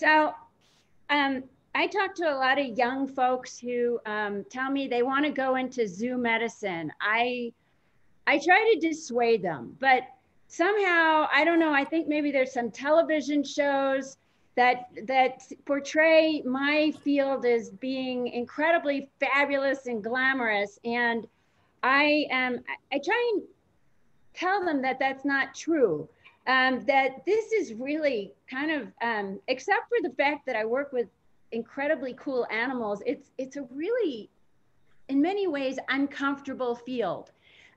So um, I talk to a lot of young folks who um, tell me they want to go into zoo medicine. I I try to dissuade them, but somehow I don't know. I think maybe there's some television shows that that portray my field as being incredibly fabulous and glamorous, and I am I try and tell them that that's not true. Um, that this is really kind of, um, except for the fact that I work with incredibly cool animals, it's it's a really, in many ways, uncomfortable field.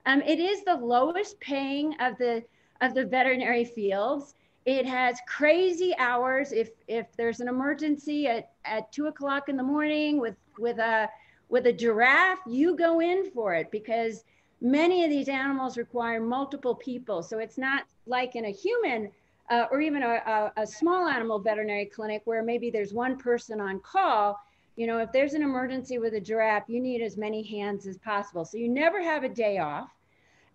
Um, it is the lowest paying of the of the veterinary fields. It has crazy hours. If if there's an emergency at, at two o'clock in the morning with with a with a giraffe, you go in for it because many of these animals require multiple people. So it's not like in a human uh, or even a, a, a, small animal veterinary clinic where maybe there's one person on call. You know, if there's an emergency with a giraffe, you need as many hands as possible. So you never have a day off.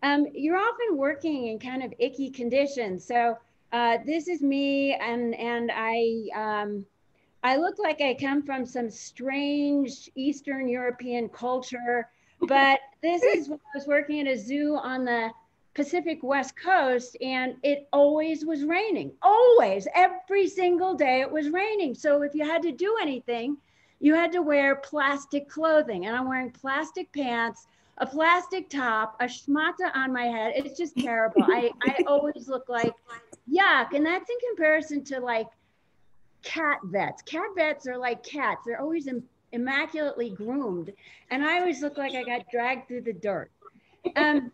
Um, you're often working in kind of icky conditions. So uh, this is me, and and I um, I look like I come from some strange Eastern European culture but this is when I was working at a zoo on the Pacific West Coast, and it always was raining. Always, every single day it was raining. So if you had to do anything, you had to wear plastic clothing. And I'm wearing plastic pants, a plastic top, a schmata on my head. It's just terrible. I, I always look like yuck. And that's in comparison to like cat vets. Cat vets are like cats. They're always in immaculately groomed. And I always look like I got dragged through the dirt. Um,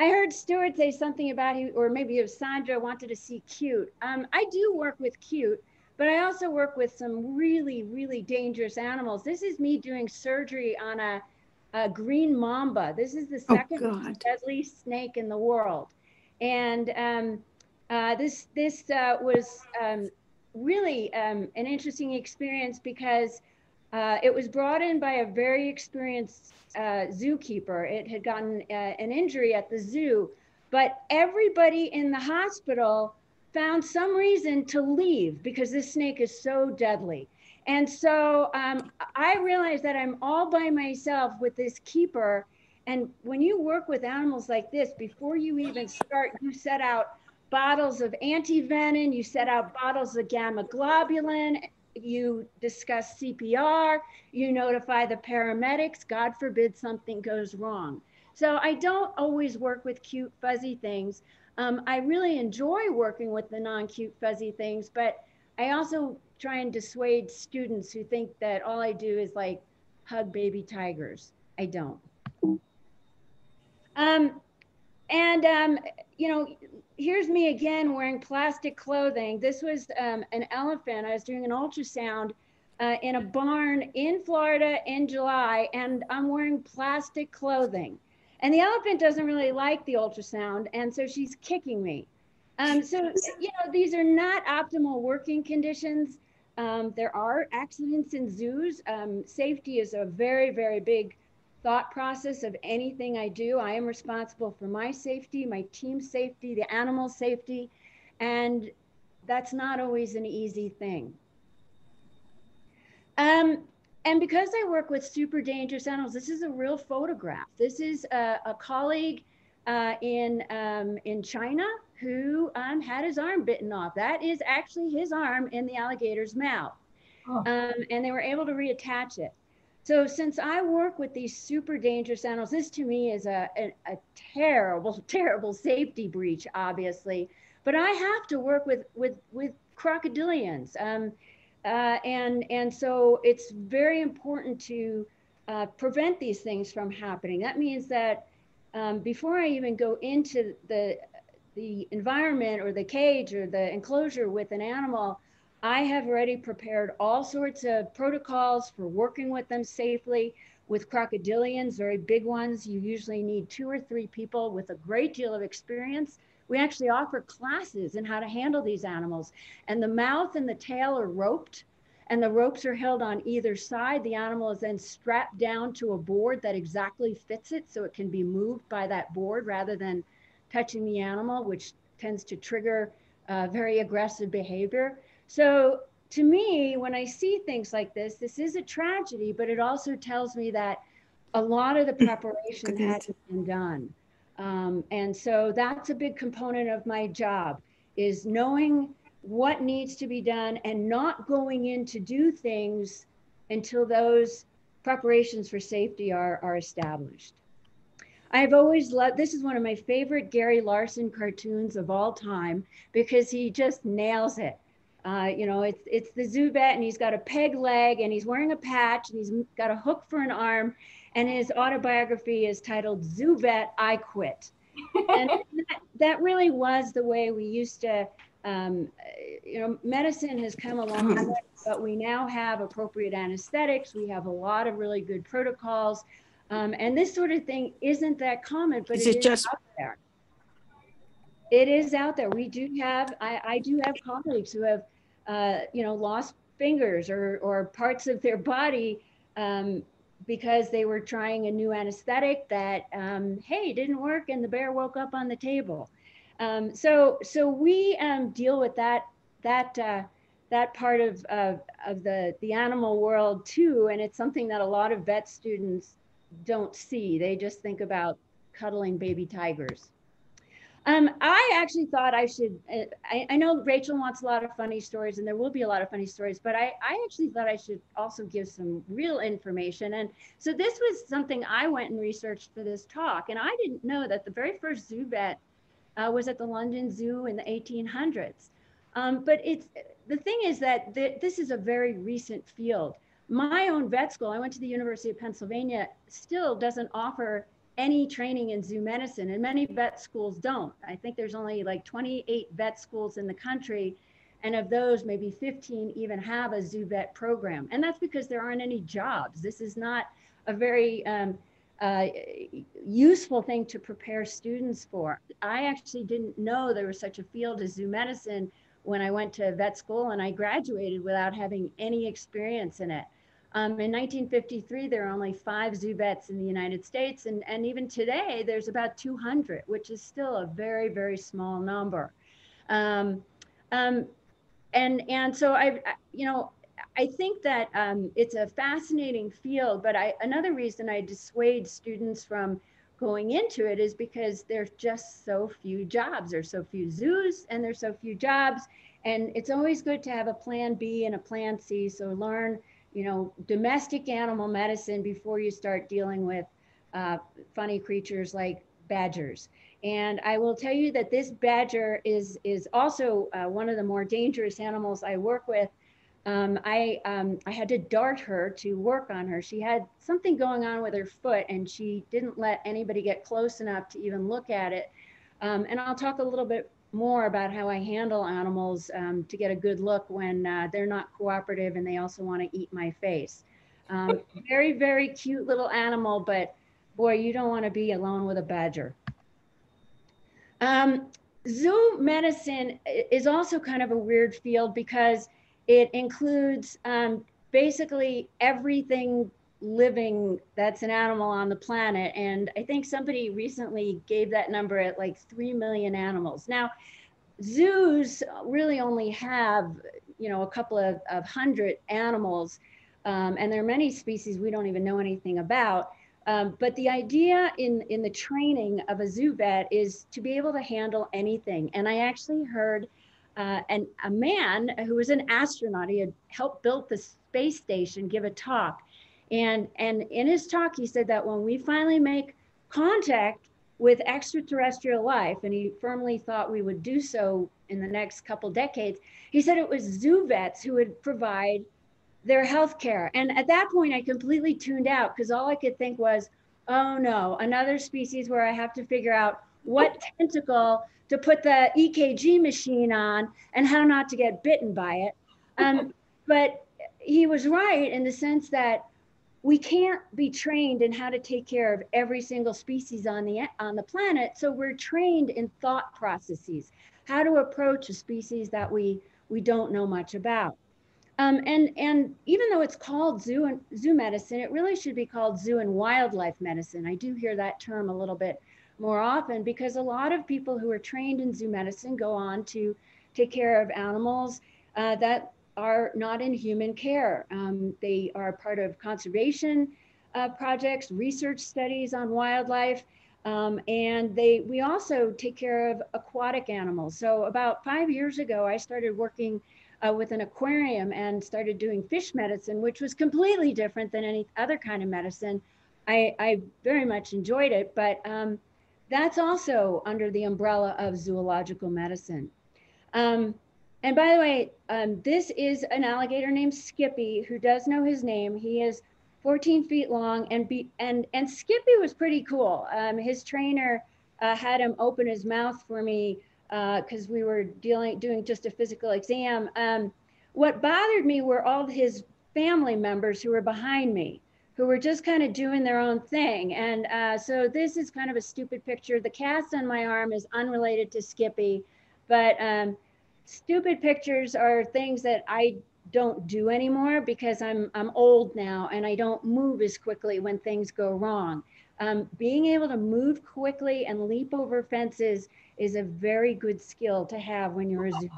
I heard Stuart say something about he, or maybe it was Sandra wanted to see cute. Um, I do work with cute, but I also work with some really, really dangerous animals. This is me doing surgery on a, a green mamba. This is the oh, second oh, deadly snake in the world. And um, uh, this, this uh, was um, really um, an interesting experience because uh, it was brought in by a very experienced uh, zookeeper. It had gotten uh, an injury at the zoo, but everybody in the hospital found some reason to leave because this snake is so deadly. And so um, I realized that I'm all by myself with this keeper. And when you work with animals like this, before you even start, you set out bottles of antivenin, you set out bottles of gamma globulin, you discuss CPR, you notify the paramedics, God forbid something goes wrong. So I don't always work with cute, fuzzy things. Um, I really enjoy working with the non cute, fuzzy things, but I also try and dissuade students who think that all I do is like hug baby tigers. I don't. Um, and, um, you know, here's me again wearing plastic clothing. This was um, an elephant. I was doing an ultrasound uh, in a barn in Florida in July, and I'm wearing plastic clothing. And the elephant doesn't really like the ultrasound, and so she's kicking me. Um, so, you know, these are not optimal working conditions. Um, there are accidents in zoos. Um, safety is a very, very big thought process of anything I do. I am responsible for my safety, my team's safety, the animal safety, and that's not always an easy thing. Um, and because I work with super dangerous animals, this is a real photograph. This is a, a colleague uh, in, um, in China who um, had his arm bitten off. That is actually his arm in the alligator's mouth. Oh. Um, and they were able to reattach it. So since I work with these super dangerous animals, this to me is a, a, a terrible, terrible safety breach, obviously. But I have to work with with with crocodilians, um, uh, and and so it's very important to uh, prevent these things from happening. That means that um, before I even go into the the environment or the cage or the enclosure with an animal, I have already prepared all sorts of protocols for working with them safely. With crocodilians, very big ones, you usually need two or three people with a great deal of experience. We actually offer classes in how to handle these animals. And the mouth and the tail are roped, and the ropes are held on either side. The animal is then strapped down to a board that exactly fits it so it can be moved by that board rather than touching the animal, which tends to trigger uh, very aggressive behavior. So to me, when I see things like this, this is a tragedy, but it also tells me that a lot of the preparation hasn't been done. Um, and so that's a big component of my job is knowing what needs to be done and not going in to do things until those preparations for safety are, are established. I've always loved, this is one of my favorite Gary Larson cartoons of all time because he just nails it. Uh, you know, it's, it's the zoo vet and he's got a peg leg and he's wearing a patch and he's got a hook for an arm and his autobiography is titled Zoo Vet, I Quit. and that, that, really was the way we used to, um, you know, medicine has come along, but we now have appropriate anesthetics. We have a lot of really good protocols. Um, and this sort of thing isn't that common, but is it, it is just out there. It is out there. We do have, I, I do have colleagues who have, uh, you know, lost fingers or, or parts of their body um, because they were trying a new anesthetic that, um, hey, didn't work and the bear woke up on the table. Um, so, so we um, deal with that, that, uh, that part of, of, of the, the animal world too. And it's something that a lot of vet students don't see. They just think about cuddling baby tigers. Um, I actually thought I should, uh, I, I, know Rachel wants a lot of funny stories and there will be a lot of funny stories, but I, I actually thought I should also give some real information. And so this was something I went and researched for this talk. And I didn't know that the very first zoo vet uh, was at the London Zoo in the 1800s. Um, but it's, the thing is that th this is a very recent field. My own vet school, I went to the University of Pennsylvania, still doesn't offer any training in zoo medicine, and many vet schools don't. I think there's only like 28 vet schools in the country, and of those, maybe 15 even have a zoo vet program. And that's because there aren't any jobs. This is not a very um, uh, useful thing to prepare students for. I actually didn't know there was such a field as zoo medicine when I went to vet school, and I graduated without having any experience in it. Um, in 1953, there are only five zoo vets in the United States, and, and even today, there's about 200, which is still a very, very small number. Um, um, and, and so I, you know, I think that um, it's a fascinating field, but I, another reason I dissuade students from going into it is because there's just so few jobs. There's so few zoos and there's so few jobs. And it's always good to have a plan B and a plan C. So learn you know, domestic animal medicine before you start dealing with uh, funny creatures like badgers. And I will tell you that this badger is, is also uh, one of the more dangerous animals I work with. Um, I, um, I had to dart her to work on her. She had something going on with her foot and she didn't let anybody get close enough to even look at it. Um, and I'll talk a little bit more about how I handle animals um, to get a good look when uh, they're not cooperative and they also want to eat my face. Um, very, very cute little animal, but boy, you don't want to be alone with a badger. Um, zoo medicine is also kind of a weird field because it includes um, basically everything living that's an animal on the planet. And I think somebody recently gave that number at like 3 million animals. Now, zoos really only have, you know, a couple of, of hundred animals. Um, and there are many species we don't even know anything about. Um, but the idea in, in the training of a zoo vet is to be able to handle anything. And I actually heard uh, an, a man who was an astronaut, he had helped build the space station, give a talk. And, and in his talk, he said that when we finally make contact with extraterrestrial life, and he firmly thought we would do so in the next couple decades, he said it was zoo vets who would provide their health care. And at that point, I completely tuned out because all I could think was, oh no, another species where I have to figure out what tentacle to put the EKG machine on and how not to get bitten by it. Um, but he was right in the sense that we can't be trained in how to take care of every single species on the on the planet so we're trained in thought processes how to approach a species that we we don't know much about. Um, and and even though it's called zoo and zoo medicine it really should be called zoo and wildlife medicine. I do hear that term a little bit more often because a lot of people who are trained in zoo medicine go on to take care of animals uh, that are not in human care. Um, they are part of conservation uh, projects, research studies on wildlife, um, and they we also take care of aquatic animals. So about five years ago, I started working uh, with an aquarium and started doing fish medicine, which was completely different than any other kind of medicine. I, I very much enjoyed it, but um, that's also under the umbrella of zoological medicine. Um, and by the way, um, this is an alligator named Skippy who does know his name. He is 14 feet long and be, and and Skippy was pretty cool. Um, his trainer uh, had him open his mouth for me because uh, we were dealing doing just a physical exam. Um, what bothered me were all his family members who were behind me, who were just kind of doing their own thing. And uh, so this is kind of a stupid picture. The cast on my arm is unrelated to Skippy, but um, stupid pictures are things that I don't do anymore because I'm I'm old now and I don't move as quickly when things go wrong. Um, being able to move quickly and leap over fences is a very good skill to have when you're a zoo.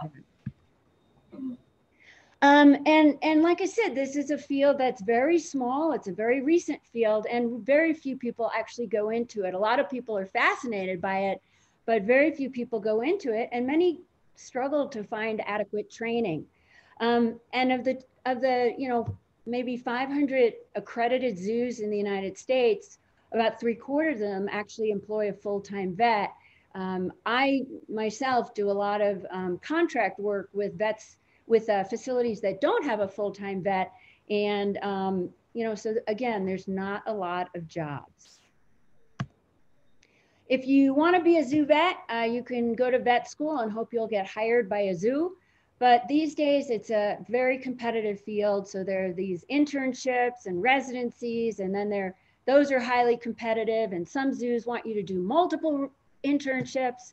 Um, and, and like I said, this is a field that's very small. It's a very recent field and very few people actually go into it. A lot of people are fascinated by it, but very few people go into it and many struggle to find adequate training. Um, and of the, of the, you know, maybe 500 accredited zoos in the United States, about three quarters of them actually employ a full-time vet. Um, I myself do a lot of um, contract work with vets with uh, facilities that don't have a full-time vet. And, um, you know, so again, there's not a lot of jobs. If you want to be a zoo vet, uh, you can go to vet school and hope you'll get hired by a zoo. But these days, it's a very competitive field. So there are these internships and residencies, and then there those are highly competitive. And some zoos want you to do multiple internships.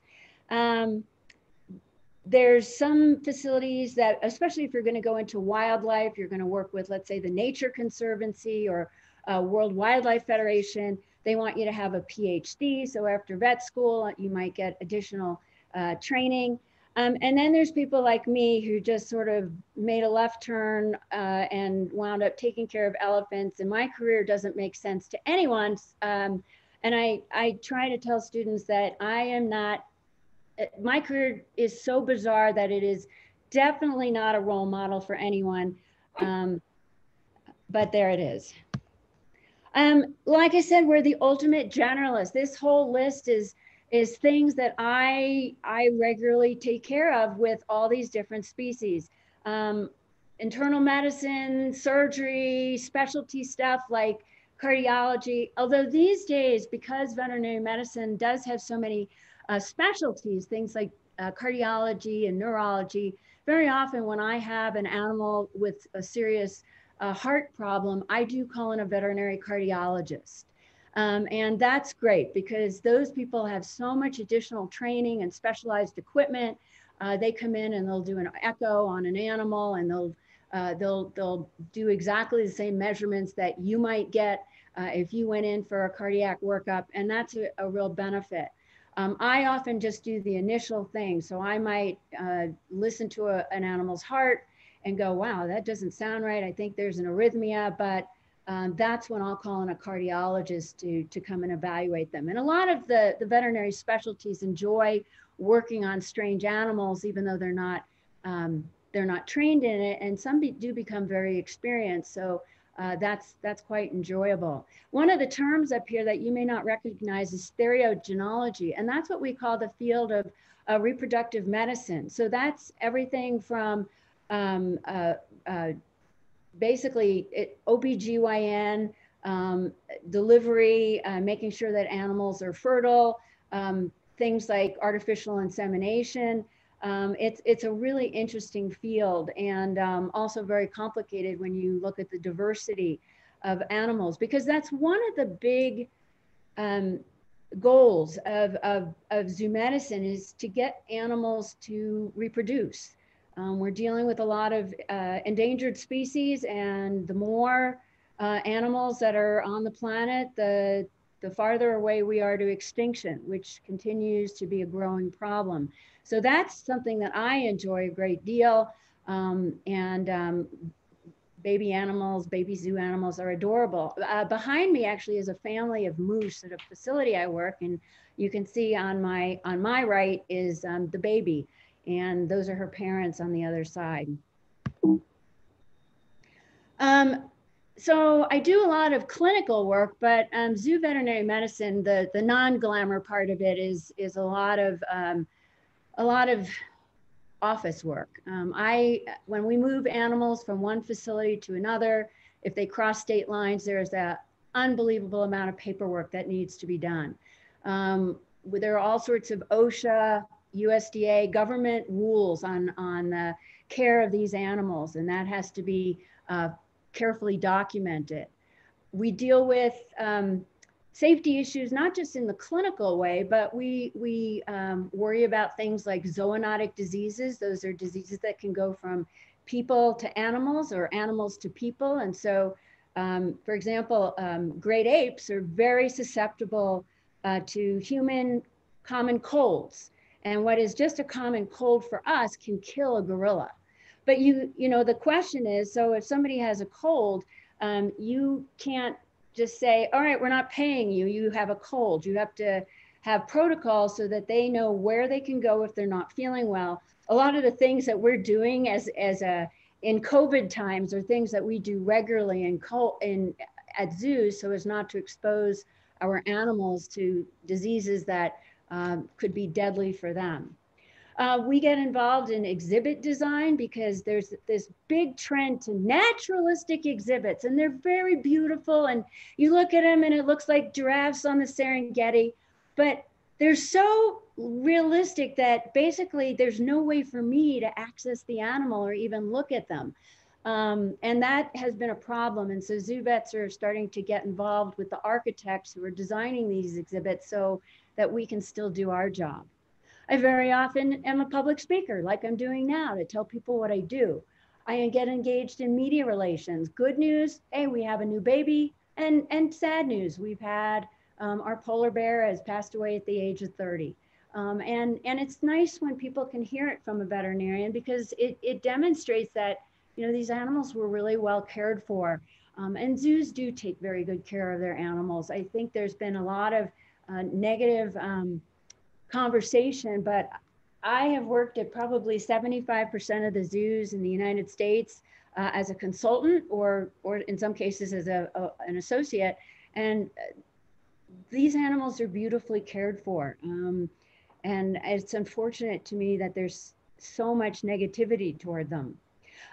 Um, there's some facilities that, especially if you're going to go into wildlife, you're going to work with, let's say, the Nature Conservancy or uh, World Wildlife Federation. They want you to have a PhD. So after vet school, you might get additional uh, training. Um, and then there's people like me who just sort of made a left turn uh, and wound up taking care of elephants. And my career doesn't make sense to anyone. Um, and I, I try to tell students that I am not, uh, my career is so bizarre that it is definitely not a role model for anyone. Um, but there it is. Um, like I said, we're the ultimate generalist. This whole list is is things that I I regularly take care of with all these different species. Um, internal medicine, surgery, specialty stuff like cardiology. Although these days, because veterinary medicine does have so many uh, specialties, things like uh, cardiology and neurology, very often when I have an animal with a serious uh, heart problem, I do call in a veterinary cardiologist. Um, and that's great because those people have so much additional training and specialized equipment. Uh, they come in and they'll do an echo on an animal and they'll uh, they'll they'll do exactly the same measurements that you might get uh, if you went in for a cardiac workup, and that's a, a real benefit. Um, I often just do the initial thing, so I might uh, listen to a, an animal's heart and go, "Wow, that doesn't sound right. I think there's an arrhythmia," but um, that's when I'll call in a cardiologist to, to come and evaluate them. And a lot of the, the veterinary specialties enjoy working on strange animals, even though they're not, um, they're not trained in it. And some be, do become very experienced. So uh, that's, that's quite enjoyable. One of the terms up here that you may not recognize is theriogenology. And that's what we call the field of uh, reproductive medicine. So that's everything from um, uh, uh basically it, OBGYN, um, delivery, uh, making sure that animals are fertile, um, things like artificial insemination. Um, it's, it's a really interesting field and um, also very complicated when you look at the diversity of animals, because that's one of the big um, goals of, of, of zoo medicine is to get animals to reproduce. Um, we're dealing with a lot of uh, endangered species and the more uh, animals that are on the planet, the, the farther away we are to extinction, which continues to be a growing problem. So that's something that I enjoy a great deal. Um, and um, baby animals, baby zoo animals are adorable. Uh, behind me actually is a family of moose at a facility I work, and you can see on my on my right is um, the baby, and those are her parents on the other side. Um, so I do a lot of clinical work, but um, zoo veterinary medicine, the the non-glamour part of it is is a lot of um, a lot of office work. Um, I, when we move animals from one facility to another, if they cross state lines, there's that unbelievable amount of paperwork that needs to be done. Um, there are all sorts of OSHA, USDA government rules on, on the care of these animals, and that has to be uh, carefully documented. We deal with um, safety issues, not just in the clinical way, but we, we um, worry about things like zoonotic diseases. Those are diseases that can go from people to animals or animals to people. And so, um, for example, um, great apes are very susceptible uh, to human common colds. And what is just a common cold for us can kill a gorilla. But you, you know, the question is, so if somebody has a cold, um, you can't just say, all right, we're not paying you. You have a cold. You have to have protocols so that they know where they can go if they're not feeling well. A lot of the things that we're doing as as a in COVID times are things that we do regularly in in at zoos so as not to expose our animals to diseases that um, could be deadly for them. Uh, we get involved in exhibit design because there's this big trend to naturalistic exhibits and they're very beautiful and you look at them and it looks like giraffes on the Serengeti, but they're so realistic that basically there's no way for me to access the animal or even look at them. Um, and that has been a problem. And so zoo vets are starting to get involved with the architects who are designing these exhibits so that we can still do our job. I very often am a public speaker, like I'm doing now, to tell people what I do. I get engaged in media relations. Good news, hey, we have a new baby, and and sad news, we've had um, our polar bear has passed away at the age of 30. Um, and and it's nice when people can hear it from a veterinarian because it it demonstrates that you know these animals were really well cared for. Um, and zoos do take very good care of their animals. I think there's been a lot of uh, negative um, conversation, but I have worked at probably 75% of the zoos in the United States uh, as a consultant or, or in some cases as a, a an associate. And uh, these animals are beautifully cared for. Um, and it's unfortunate to me that there's so much negativity toward them.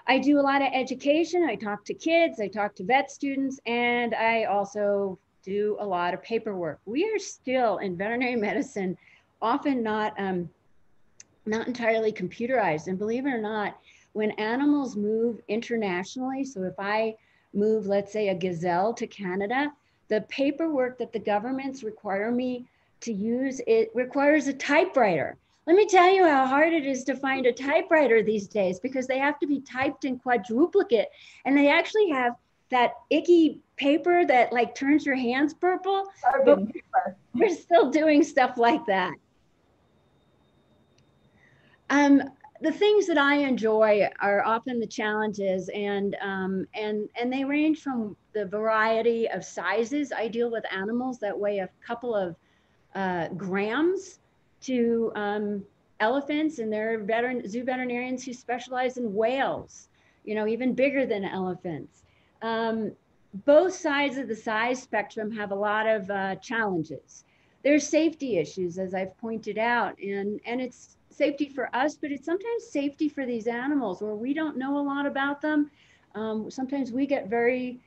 I do a lot of education. I talk to kids, I talk to vet students, and I also do a lot of paperwork. We are still in veterinary medicine often not um, not entirely computerized. And believe it or not, when animals move internationally, so if I move, let's say, a gazelle to Canada, the paperwork that the governments require me to use, it requires a typewriter. Let me tell you how hard it is to find a typewriter these days because they have to be typed in quadruplicate and they actually have that icky paper that like turns your hands purple. But we're still doing stuff like that. Um, the things that I enjoy are often the challenges, and um, and and they range from the variety of sizes. I deal with animals that weigh a couple of uh, grams to um, elephants, and there are veteran zoo veterinarians who specialize in whales. You know, even bigger than elephants. Um, both sides of the size spectrum have a lot of uh, challenges. There's safety issues, as I've pointed out, and and it's safety for us, but it's sometimes safety for these animals where we don't know a lot about them. Um, sometimes we get very,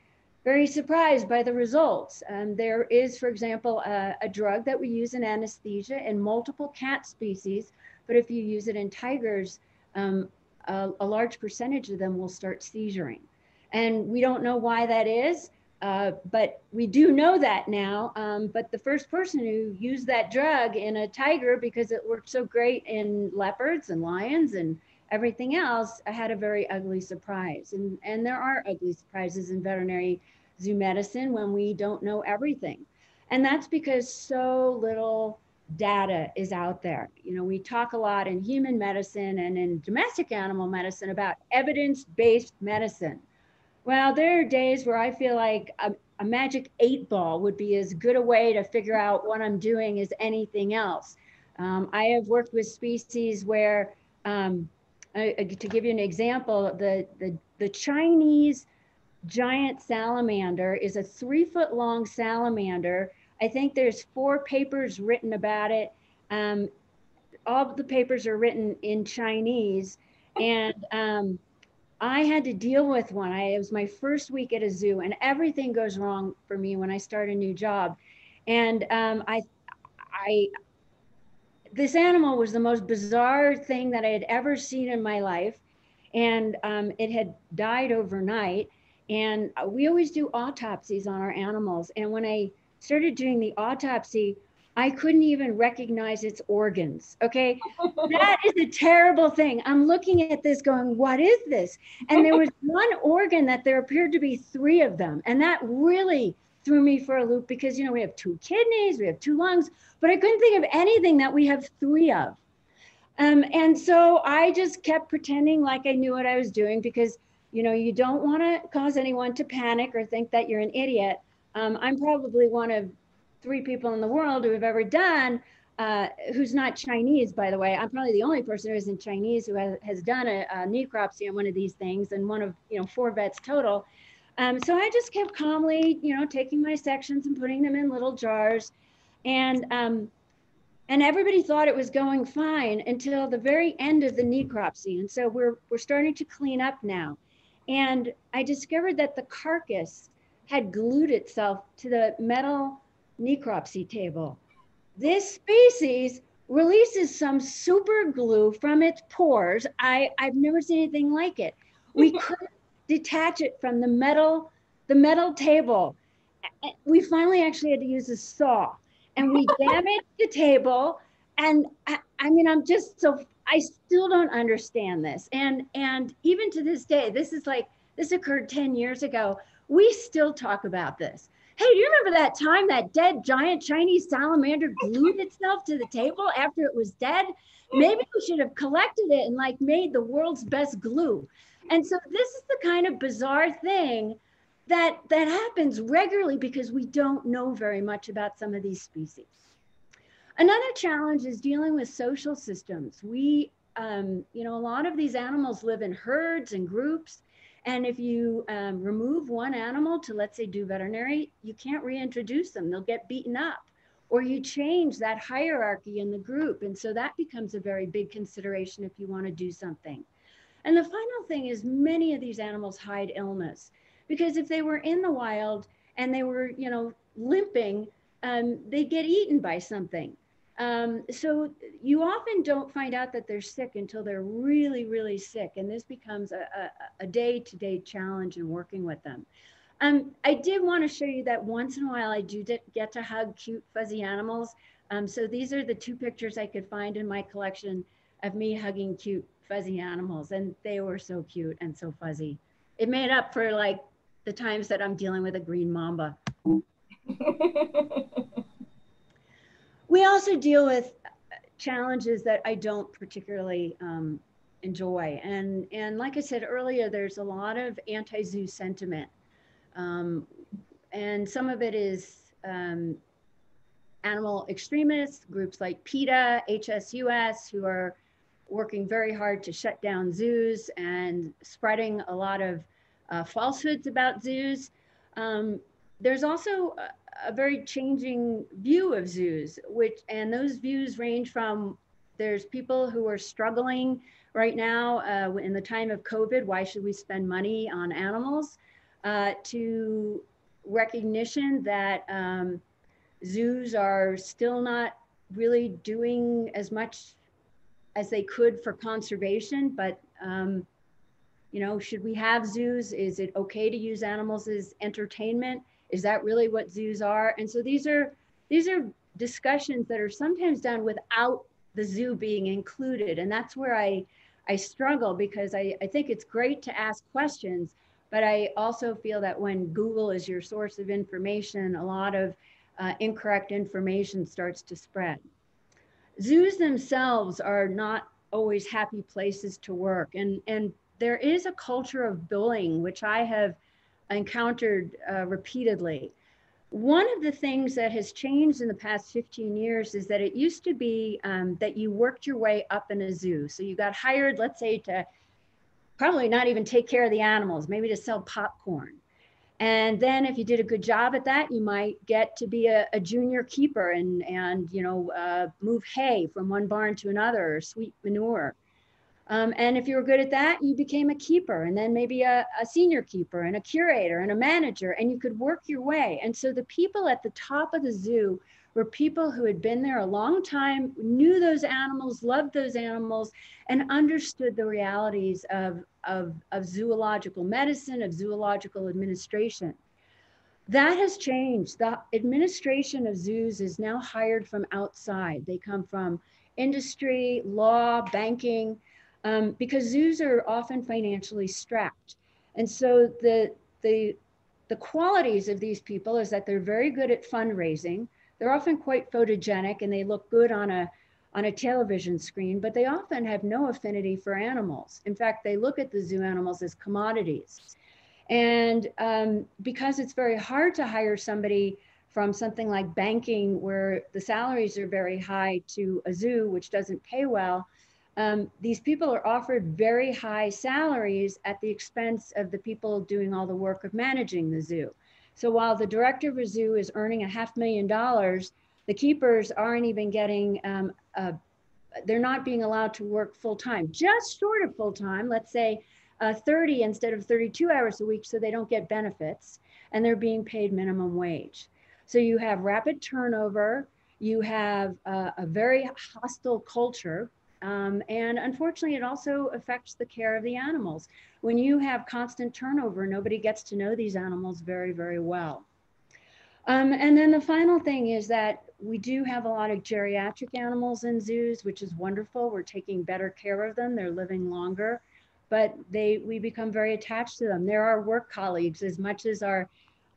very surprised by the results. Um, there is, for example, a, a, drug that we use in anesthesia in multiple cat species, but if you use it in tigers, um, a, a large percentage of them will start seizuring. And we don't know why that is. Uh, but we do know that now. Um, but the first person who used that drug in a tiger because it worked so great in leopards and lions and everything else had a very ugly surprise. And, and there are ugly surprises in veterinary zoo medicine when we don't know everything. And that's because so little data is out there. You know, we talk a lot in human medicine and in domestic animal medicine about evidence based medicine. Well, there are days where I feel like a, a, magic eight ball would be as good a way to figure out what I'm doing as anything else. Um, I have worked with species where, um, uh, to give you an example, the, the, the Chinese giant salamander is a three foot long salamander I think there's four papers written about it. Um, all the papers are written in Chinese. And um, I had to deal with one. I, it was my first week at a zoo, and everything goes wrong for me when I start a new job. And um, I, I, this animal was the most bizarre thing that I had ever seen in my life. And um, it had died overnight. And we always do autopsies on our animals. And when I started doing the autopsy, I couldn't even recognize its organs. Okay. that is a terrible thing. I'm looking at this going, what is this? And there was one organ that there appeared to be three of them. And that really threw me for a loop because, you know, we have two kidneys, we have two lungs, but I couldn't think of anything that we have three of. Um, and so I just kept pretending like I knew what I was doing because, you know, you don't want to cause anyone to panic or think that you're an idiot. Um, I'm probably one of three people in the world who have ever done, uh, who's not Chinese, by the way. I'm probably the only person who isn't Chinese who has, has done a, a necropsy on one of these things and one of, you know, four vets total. Um, so I just kept calmly, you know, taking my sections and putting them in little jars. And, um, and everybody thought it was going fine until the very end of the necropsy. And so we're, we're starting to clean up now. And I discovered that the carcass had glued itself to the metal necropsy table. This species releases some super glue from its pores. I, I've never seen anything like it. We couldn't detach it from the metal, the metal table. We finally actually had to use a saw and we damaged the table. And I, I mean, I'm just so I still don't understand this. And and even to this day, this is like this occurred 10 years ago we still talk about this. Hey, do you remember that time that dead giant Chinese salamander glued itself to the table after it was dead? Maybe we should have collected it and like made the world's best glue. And so this is the kind of bizarre thing that that happens regularly because we don't know very much about some of these species. Another challenge is dealing with social systems. We, um, you know, a lot of these animals live in herds and groups. And if you um, remove one animal to, let's say, do veterinary, you can't reintroduce them. They'll get beaten up. Or you change that hierarchy in the group. And so that becomes a very big consideration if you want to do something. And the final thing is many of these animals hide illness because if they were in the wild and they were, you know, limping, um, they get eaten by something. Um, so you often don't find out that they're sick until they're really, really sick. And this becomes a, a, a day-to-day challenge in working with them. Um, I did want to show you that once in a while I do get to hug cute fuzzy animals. Um, so these are the two pictures I could find in my collection of me hugging cute fuzzy animals. And they were so cute and so fuzzy. It made up for like the times that I'm dealing with a green mamba. We also deal with challenges that I don't particularly um, enjoy. And, and like I said earlier, there's a lot of anti-zoo sentiment. Um, and some of it is um, animal extremists, groups like PETA, HSUS, who are working very hard to shut down zoos and spreading a lot of uh, falsehoods about zoos. Um, there's also a very changing view of zoos, which and those views range from there's people who are struggling right now uh, in the time of COVID. Why should we spend money on animals? Uh, to recognition that um, zoos are still not really doing as much as they could for conservation, but um, you know, should we have zoos? Is it okay to use animals as entertainment? Is that really what zoos are? And so these are these are discussions that are sometimes done without the zoo being included. And that's where I I struggle because I, I think it's great to ask questions, but I also feel that when Google is your source of information, a lot of uh, incorrect information starts to spread. Zoos themselves are not always happy places to work. And, and there is a culture of bullying, which I have encountered uh, repeatedly. One of the things that has changed in the past 15 years is that it used to be um, that you worked your way up in a zoo. So you got hired, let's say, to probably not even take care of the animals, maybe to sell popcorn. And then if you did a good job at that, you might get to be a, a junior keeper and, and you know, uh, move hay from one barn to another or sweep manure. Um, and if you were good at that, you became a keeper and then maybe a, a, senior keeper and a curator and a manager, and you could work your way. And so the people at the top of the zoo were people who had been there a long time, knew those animals, loved those animals, and understood the realities of, of, of zoological medicine, of zoological administration. That has changed. The administration of zoos is now hired from outside. They come from industry, law, banking, um, because zoos are often financially strapped. And so the, the, the qualities of these people is that they're very good at fundraising. They're often quite photogenic and they look good on a, on a television screen, but they often have no affinity for animals. In fact, they look at the zoo animals as commodities. And um, because it's very hard to hire somebody from something like banking where the salaries are very high to a zoo, which doesn't pay well, um, these people are offered very high salaries at the expense of the people doing all the work of managing the zoo. So while the director of a zoo is earning a half million dollars, the keepers aren't even getting, um, a, they're not being allowed to work full time, just short of full time, let's say uh, 30 instead of 32 hours a week, so they don't get benefits, and they're being paid minimum wage. So you have rapid turnover, you have uh, a very hostile culture um, and unfortunately, it also affects the care of the animals. When you have constant turnover, nobody gets to know these animals very, very well. Um, and then the final thing is that we do have a lot of geriatric animals in zoos, which is wonderful. We're taking better care of them. They're living longer, but they we become very attached to them. They're our work colleagues as much as our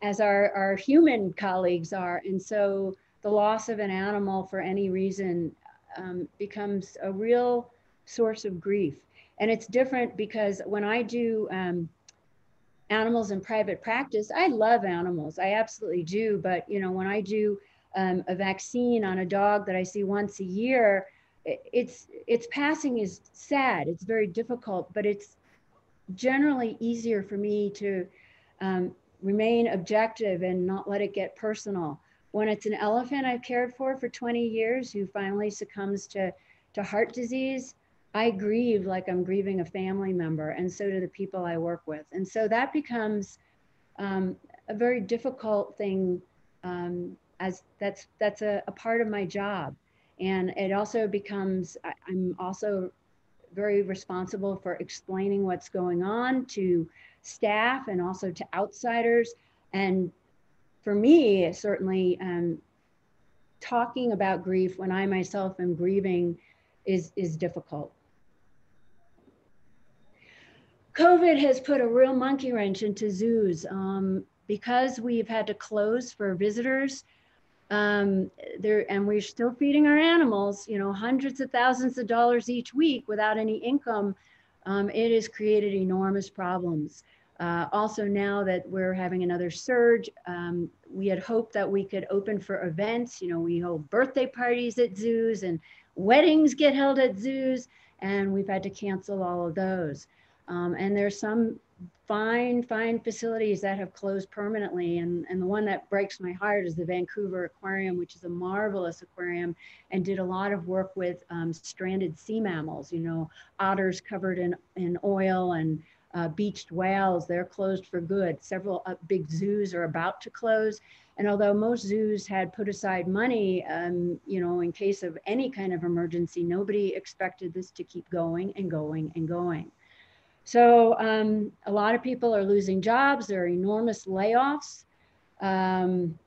as our, our human colleagues are. And so the loss of an animal for any reason um, becomes a real source of grief. And it's different because when I do um, animals in private practice, I love animals. I absolutely do. But you know, when I do um, a vaccine on a dog that I see once a year, it's its passing is sad. It's very difficult, but it's generally easier for me to um, remain objective and not let it get personal when it's an elephant I've cared for for 20 years who finally succumbs to, to heart disease, I grieve like I'm grieving a family member, and so do the people I work with. And so that becomes um, a very difficult thing um, as that's that's a, a, part of my job. And it also becomes I, I'm also very responsible for explaining what's going on to staff and also to outsiders and for me, certainly um, talking about grief when I myself am grieving is, is difficult. COVID has put a real monkey wrench into zoos. Um, because we've had to close for visitors, um, there, and we're still feeding our animals, you know, hundreds of thousands of dollars each week without any income, um, it has created enormous problems. Uh, also now that we're having another surge, um, we had hoped that we could open for events. You know, we hold birthday parties at zoos and weddings get held at zoos, and we've had to cancel all of those. Um, and there's some fine, fine facilities that have closed permanently. And, and the one that breaks my heart is the Vancouver Aquarium, which is a marvelous aquarium and did a lot of work with um, stranded sea mammals, you know, otters covered in, in oil and uh, beached whales, they're closed for good. Several uh, big zoos are about to close. And although most zoos had put aside money, um, you know, in case of any kind of emergency, nobody expected this to keep going and going and going. So um, a lot of people are losing jobs. There are enormous layoffs. Um,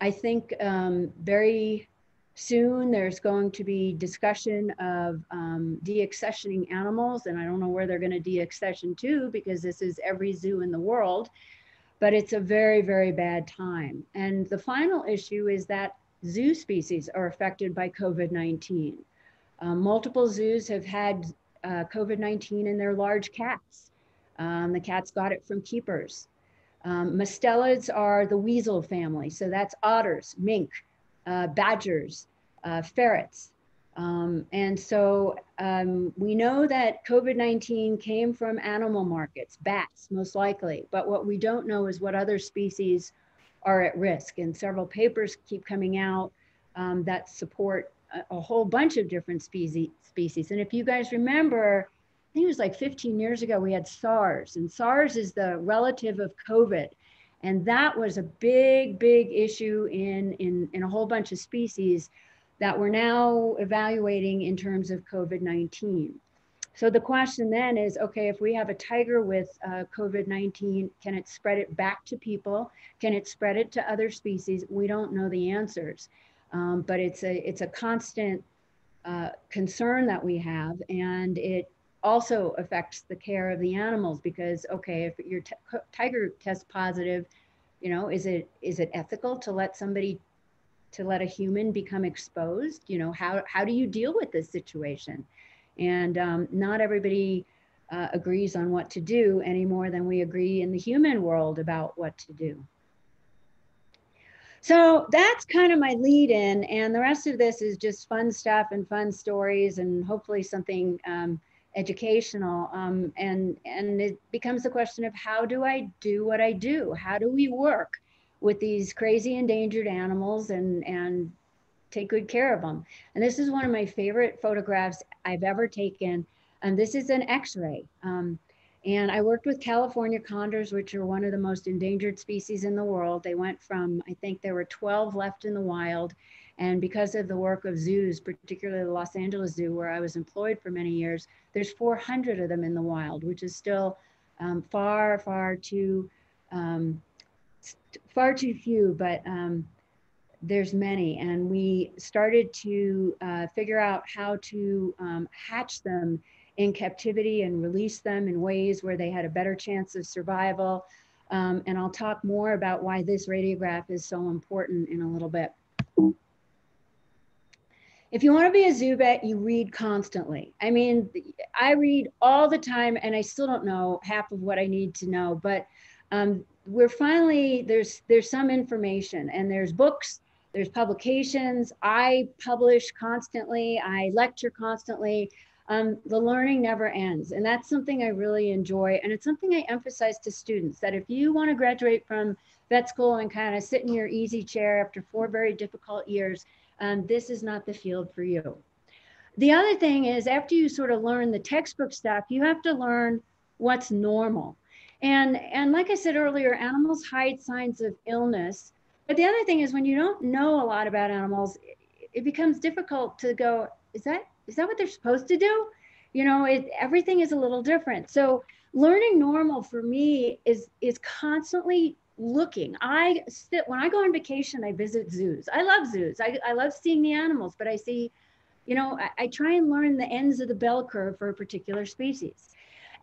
I think um, very soon there's going to be discussion of um, deaccessioning animals and i don't know where they're going to deaccession to because this is every zoo in the world but it's a very, very bad time. And the final issue is that zoo species are affected by COVID 19. Um, multiple zoos have had uh, COVID 19 in their large cats. Um, the cats got it from keepers. Um, mustelids are the weasel family, so that's otters, mink, uh, badgers, uh, ferrets. Um, and so um, we know that COVID 19 came from animal markets, bats most likely, but what we don't know is what other species are at risk. And several papers keep coming out um, that support a, a, whole bunch of different species, species. And if you guys remember, I think it was like 15 years ago, we had SARS, and SARS is the relative of COVID. And that was a big, big issue in, in, in a whole bunch of species that we're now evaluating in terms of COVID-19. So the question then is, okay, if we have a tiger with uh, COVID-19, can it spread it back to people? Can it spread it to other species? We don't know the answers, um, but it's a, it's a constant uh, concern that we have. And it also affects the care of the animals because, okay, if your tiger tests positive, you know, is it, is it ethical to let somebody to let a human become exposed? You know how, how do you deal with this situation? And um, not everybody uh, agrees on what to do any more than we agree in the human world about what to do. So that's kind of my lead in and the rest of this is just fun stuff and fun stories and hopefully something um, educational um, and and it becomes the question of how do i do what i do how do we work with these crazy endangered animals and and take good care of them. And this is one of my favorite photographs I've ever taken. And this is an X-ray. Um, and I worked with California condors, which are one of the most endangered species in the world. They went from, I think there were 12 left in the wild. And because of the work of zoos, particularly the Los Angeles Zoo, where I was employed for many years, there's 400 of them in the wild, which is still um, far, far too um, far too few, but um, there's many. And we started to uh, figure out how to um, hatch them in captivity and release them in ways where they had a better chance of survival. Um, and I'll talk more about why this radiograph is so important in a little bit. If you want to be a zoo vet, you read constantly. I mean, I read all the time and I still don't know half of what I need to know, but um, we're finally there's there's some information and there's books there's publications i publish constantly i lecture constantly um, the learning never ends and that's something i really enjoy and it's something i emphasize to students that if you want to graduate from vet school and kind of sit in your easy chair after four very difficult years um, this is not the field for you the other thing is after you sort of learn the textbook stuff you have to learn what's normal and, and like I said earlier, animals hide signs of illness. But the other thing is when you don't know a lot about animals, it becomes difficult to go, is that, is that what they're supposed to do? You know, it, everything is a little different. So learning normal for me is, is constantly looking. I sit, when I go on vacation, I visit zoos. I love zoos. I, I love seeing the animals, but I see, you know, I, I try and learn the ends of the bell curve for a particular species.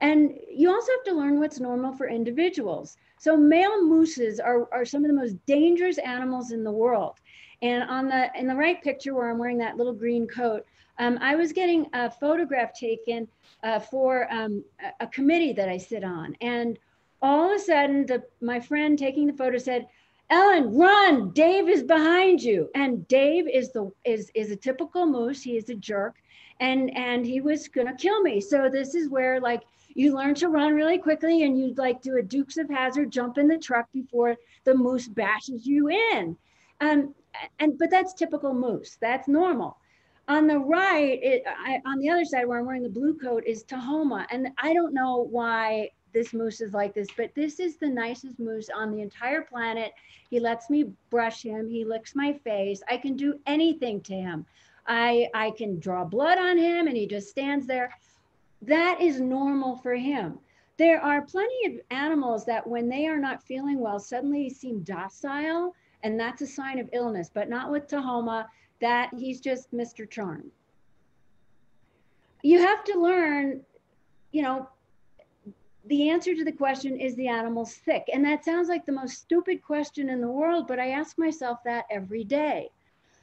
And you also have to learn what's normal for individuals. So male mooses are, are some of the most dangerous animals in the world. And on the in the right picture where I'm wearing that little green coat, um, I was getting a photograph taken uh, for um, a, a committee that I sit on. And all of a sudden, the, my friend taking the photo said, Ellen, run! Dave is behind you. And Dave is the is is a typical moose. He is a jerk, and and he was gonna kill me. So this is where like you learn to run really quickly and you like do a Dukes of Hazzard, jump in the truck before the moose bashes you in. Um, and but that's typical moose. That's normal. On the right, it, I, on the other side where I'm wearing the blue coat is Tahoma, and I don't know why this moose is like this, but this is the nicest moose on the entire planet. He lets me brush him. He licks my face. I can do anything to him. I I can draw blood on him, and he just stands there that is normal for him. There are plenty of animals that when they are not feeling well, suddenly seem docile, and that's a sign of illness, but not with Tahoma, that he's just Mr. Charm. You have to learn, you know, the answer to the question is the animal sick? And that sounds like the most stupid question in the world, but I ask myself that every day.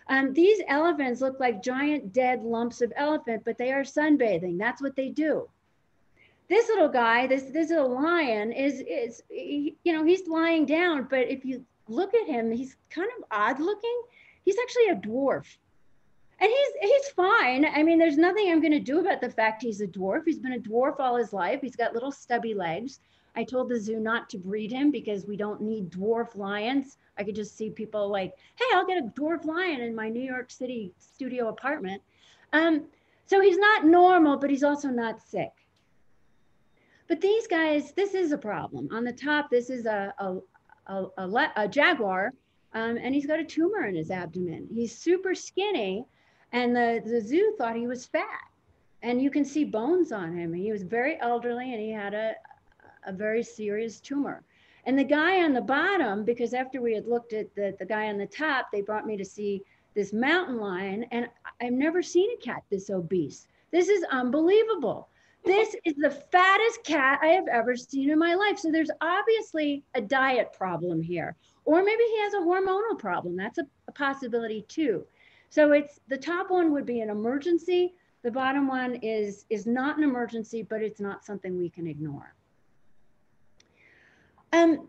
Um, these elephants look like giant dead lumps of elephant, but they are sunbathing. That's what they do. This little guy, this this little lion, is is he, you know he's lying down, but if you look at him, he's kind of odd looking. He's actually a dwarf and he's he's fine. I mean, there's nothing I'm going to do about the fact he's a dwarf. He's been a dwarf all his life. He's got little stubby legs. I told the zoo not to breed him because we don't need dwarf lions. I could just see people like, hey, I'll get a dwarf lion in my New York City studio apartment. Um, so he's not normal, but he's also not sick. But these guys, this is a problem. On the top, this is a, a, a, a, jaguar, um, and he's got a tumor in his abdomen. He's super skinny, and the, the zoo thought he was fat. And you can see bones on him. He was very elderly and he had a, a very serious tumor. And the guy on the bottom, because after we had looked at the, the guy on the top, they brought me to see this mountain lion. And I've never seen a cat this obese. This is unbelievable. This is the fattest cat I have ever seen in my life. So there's obviously a diet problem here. Or maybe he has a hormonal problem. That's a, a possibility too. So it's the top one would be an emergency. The bottom one is, is not an emergency, but it's not something we can ignore. Um,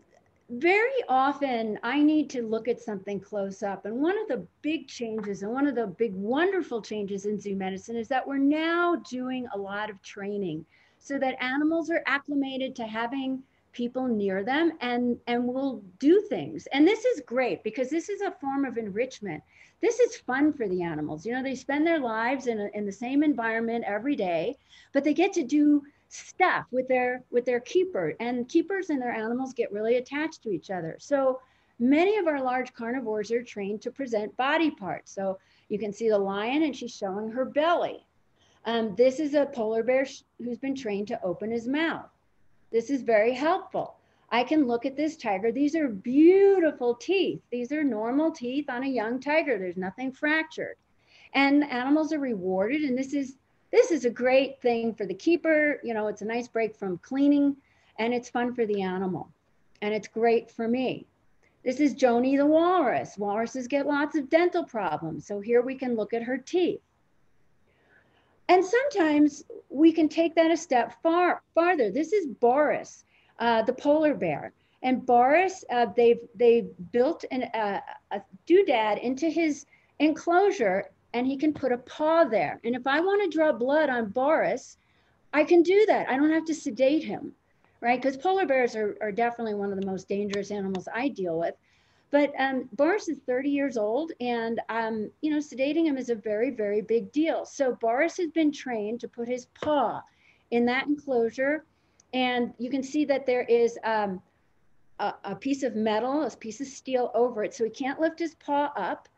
very often I need to look at something close up. And one of the big changes and one of the big wonderful changes in zoo medicine is that we're now doing a lot of training so that animals are acclimated to having people near them and and will do things and this is great because this is a form of enrichment this is fun for the animals. You know they spend their lives in, in the same environment every day but they get to do stuff with their with their keeper and keepers and their animals get really attached to each other. So many of our large carnivores are trained to present body parts. So you can see the lion and she's showing her belly. Um, this is a polar bear who's been trained to open his mouth. This is very helpful. I can look at this tiger. These are beautiful teeth. These are normal teeth on a young tiger. There's nothing fractured. And animals are rewarded. And this is this is a great thing for the keeper. You know, it's a nice break from cleaning and it's fun for the animal. And it's great for me. This is Joni the walrus. Walruses get lots of dental problems. So here we can look at her teeth. And sometimes we can take that a step far farther. This is Boris, uh, the polar bear. And Boris, uh, they've they built an, uh, a doodad into his enclosure, and he can put a paw there. And if I want to draw blood on Boris, I can do that. I don't have to sedate him, right? Because polar bears are, are definitely one of the most dangerous animals I deal with. But um, Boris is 30 years old, and um, you know, sedating him is a very, very big deal. So Boris has been trained to put his paw in that enclosure, and you can see that there is um, a, a piece of metal, a piece of steel over it, so he can't lift his paw up.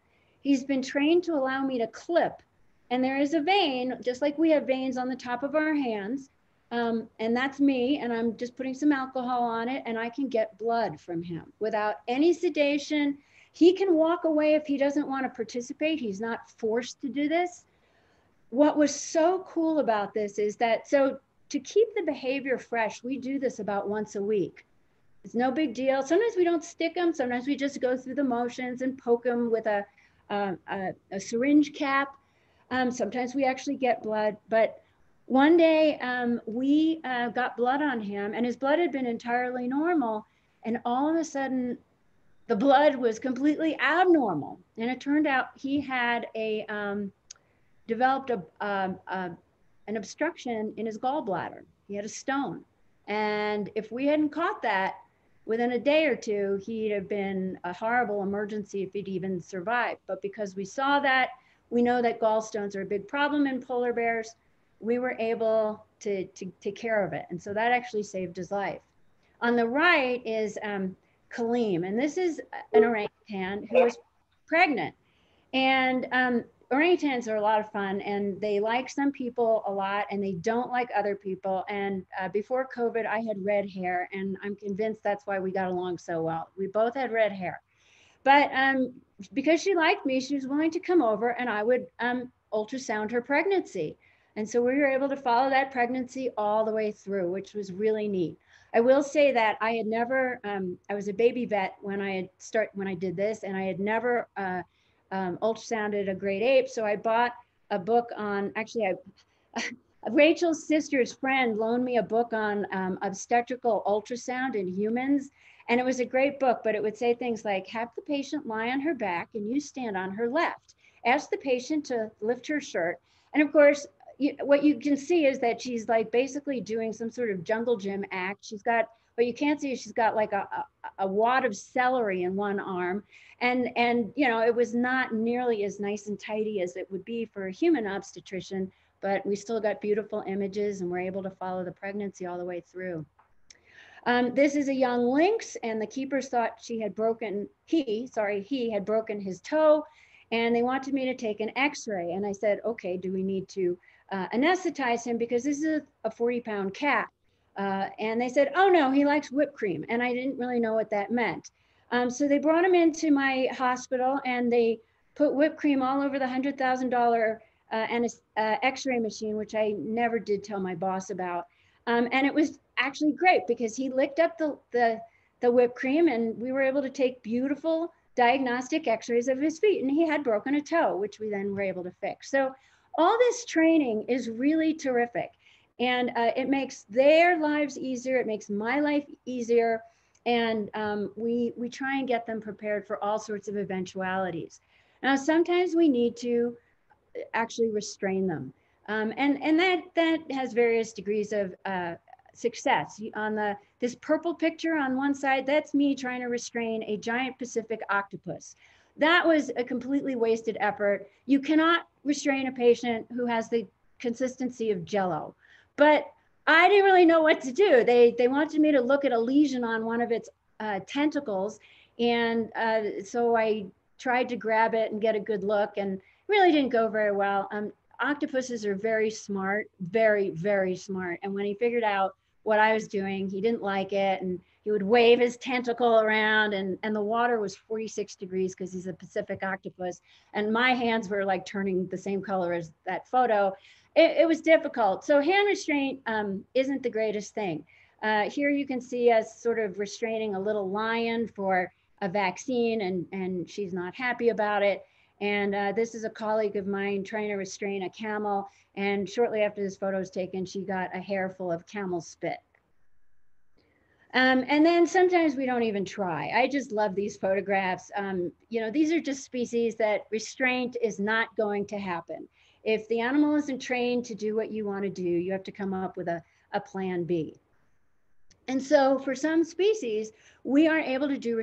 He's been trained to allow me to clip, and there is a vein, just like we have veins on the top of our hands. Um, and that's me, and I'm just putting some alcohol on it, and I can get blood from him without any sedation. He can walk away if he doesn't want to participate. He's not forced to do this. What was so cool about this is that, so to keep the behavior fresh, we do this about once a week. It's no big deal. Sometimes we don't stick them. Sometimes we just go through the motions and poke them with a, a, a syringe cap. Um, sometimes we actually get blood, but one day um, we uh, got blood on him and his blood had been entirely normal. And all of a sudden, the blood was completely abnormal. And it turned out he had a um, developed a, um, an obstruction in his gallbladder. He had a stone. And if we hadn't caught that within a day or two, he'd have been a horrible emergency if he'd even survived. But because we saw that, we know that gallstones are a big problem in polar bears we were able to, to take care of it. And so that actually saved his life. On the right is um, Kaleem, and this is an orangutan who was pregnant. And um, orangutans are a lot of fun and they like some people a lot and they don't like other people. And uh, before COVID, I had red hair and I'm convinced that's why we got along so well. We both had red hair. But um, because she liked me, she was willing to come over and I would um, ultrasound her pregnancy. And so we were able to follow that pregnancy all the way through, which was really neat. I will say that I had never, um, I was a baby vet when I had start when I did this, and I had never uh, um, ultrasounded a great ape. So I bought a book on, actually, I, Rachel's sister's friend loaned me a book on um, obstetrical ultrasound in humans. And it was a great book, but it would say things like have the patient lie on her back and you stand on her left. Ask the patient to lift her shirt. And of course, you, what you can see is that she's like basically doing some sort of jungle gym act. She's got, what you can't see is she's got like a, a, a wad of celery in one arm. And, and, you know, it was not nearly as nice and tidy as it would be for a human obstetrician, but we still got beautiful images and we're able to follow the pregnancy all the way through. Um, this is a young lynx and the keepers thought she had broken, he, sorry, he had broken his toe and they wanted me to take an x-ray. And I said, okay, do we need to uh, anesthetize him because this is a 40 pound cat. Uh, and they said, oh no, he likes whipped cream. And I didn't really know what that meant. Um, so they brought him into my hospital and they put whipped cream all over the $100,000 uh, and uh, x-ray machine, which I never did tell my boss about. Um, and it was actually great because he licked up the, the, the whipped cream and we were able to take beautiful diagnostic x-rays of his feet and he had broken a toe, which we then were able to fix. So all this training is really terrific and uh, it makes their lives easier. It makes my life easier. And um, we, we try and get them prepared for all sorts of eventualities. Now, sometimes we need to actually restrain them. Um, and and that that has various degrees of uh, success. On the this purple picture on one side, that's me trying to restrain a giant Pacific octopus. That was a completely wasted effort. You cannot restrain a patient who has the consistency of jello. But I didn't really know what to do. They they wanted me to look at a lesion on one of its uh, tentacles, and uh, so I tried to grab it and get a good look, and really didn't go very well. Um, octopuses are very smart, very, very smart. And when he figured out what I was doing, he didn't like it. And he would wave his tentacle around and, and the water was 46 degrees because he's a Pacific octopus. And my hands were like turning the same color as that photo. It, it was difficult. So hand restraint um, isn't the greatest thing. Uh, here you can see us sort of restraining a little lion for a vaccine and, and she's not happy about it. And uh, this is a colleague of mine trying to restrain a camel. And shortly after this photo was taken, she got a hair full of camel spit. Um, and then sometimes we don't even try. I just love these photographs. Um, you know, these are just species that restraint is not going to happen. If the animal isn't trained to do what you want to do, you have to come up with a, a plan B. And so for some species, we aren't able to do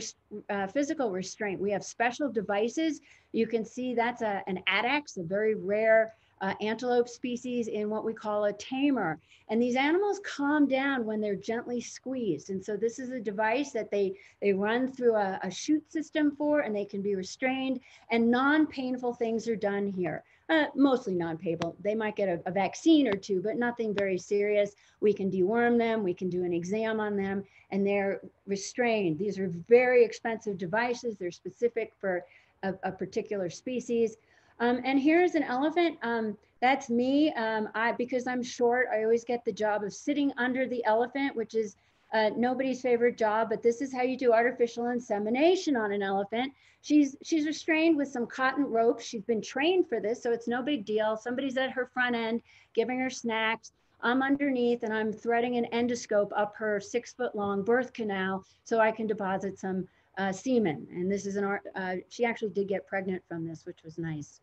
uh, physical restraint. We have special devices. You can see that's a, an addax, a very rare uh, antelope species in what we call a tamer. And these animals calm down when they're gently squeezed. And so this is a device that they, they run through a, a chute system for and they can be restrained and non-painful things are done here uh, mostly non-painful. They might get a, a, vaccine or two, but nothing very serious. We can deworm them, we can do an exam on them, and they're restrained. These are very expensive devices. They're specific for a, a particular species. Um, and here's an elephant. Um, that's me. Um, I, because I'm short, I always get the job of sitting under the elephant, which is uh, nobody's favorite job, but this is how you do artificial insemination on an elephant. She's she's restrained with some cotton ropes. She's been trained for this, so it's no big deal. Somebody's at her front end giving her snacks. I'm underneath and I'm threading an endoscope up her six foot long birth canal so I can deposit some uh, semen. And this is an art, uh, she actually did get pregnant from this, which was nice.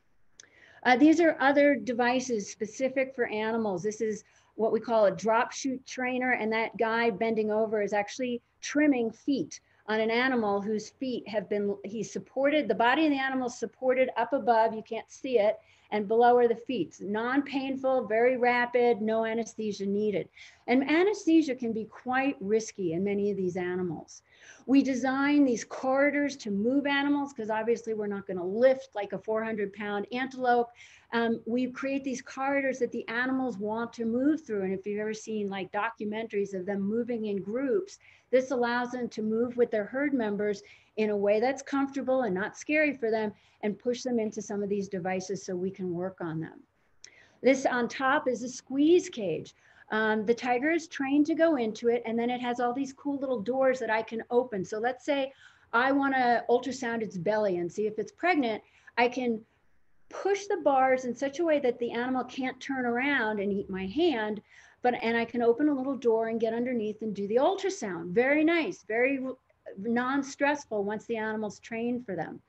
Uh, these are other devices specific for animals. This is what we call a drop chute trainer. And that guy bending over is actually trimming feet on an animal whose feet have been, he's supported, the body of the animal supported up above, you can't see it, and below are the feet. Non-painful, very rapid, no anesthesia needed. And anesthesia can be quite risky in many of these animals. We design these corridors to move animals because obviously we're not going to lift like a 400 pound antelope. Um, we create these corridors that the animals want to move through. And if you've ever seen like documentaries of them moving in groups, this allows them to move with their herd members in a way that's comfortable and not scary for them and push them into some of these devices so we can work on them. This on top is a squeeze cage. Um, the tiger is trained to go into it and then it has all these cool little doors that I can open. So let's say I want to ultrasound its belly and see if it's pregnant. I can push the bars in such a way that the animal can't turn around and eat my hand, but and I can open a little door and get underneath and do the ultrasound. Very nice, very non-stressful once the animal's trained for them.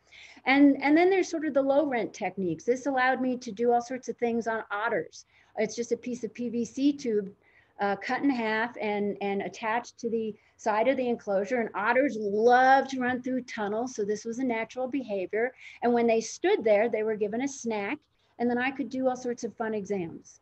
And, and then there's sort of the low rent techniques. This allowed me to do all sorts of things on otters. It's just a piece of PVC tube uh, cut in half and, and attached to the side of the enclosure. And otters love to run through tunnels. So this was a natural behavior. And when they stood there, they were given a snack. And then I could do all sorts of fun exams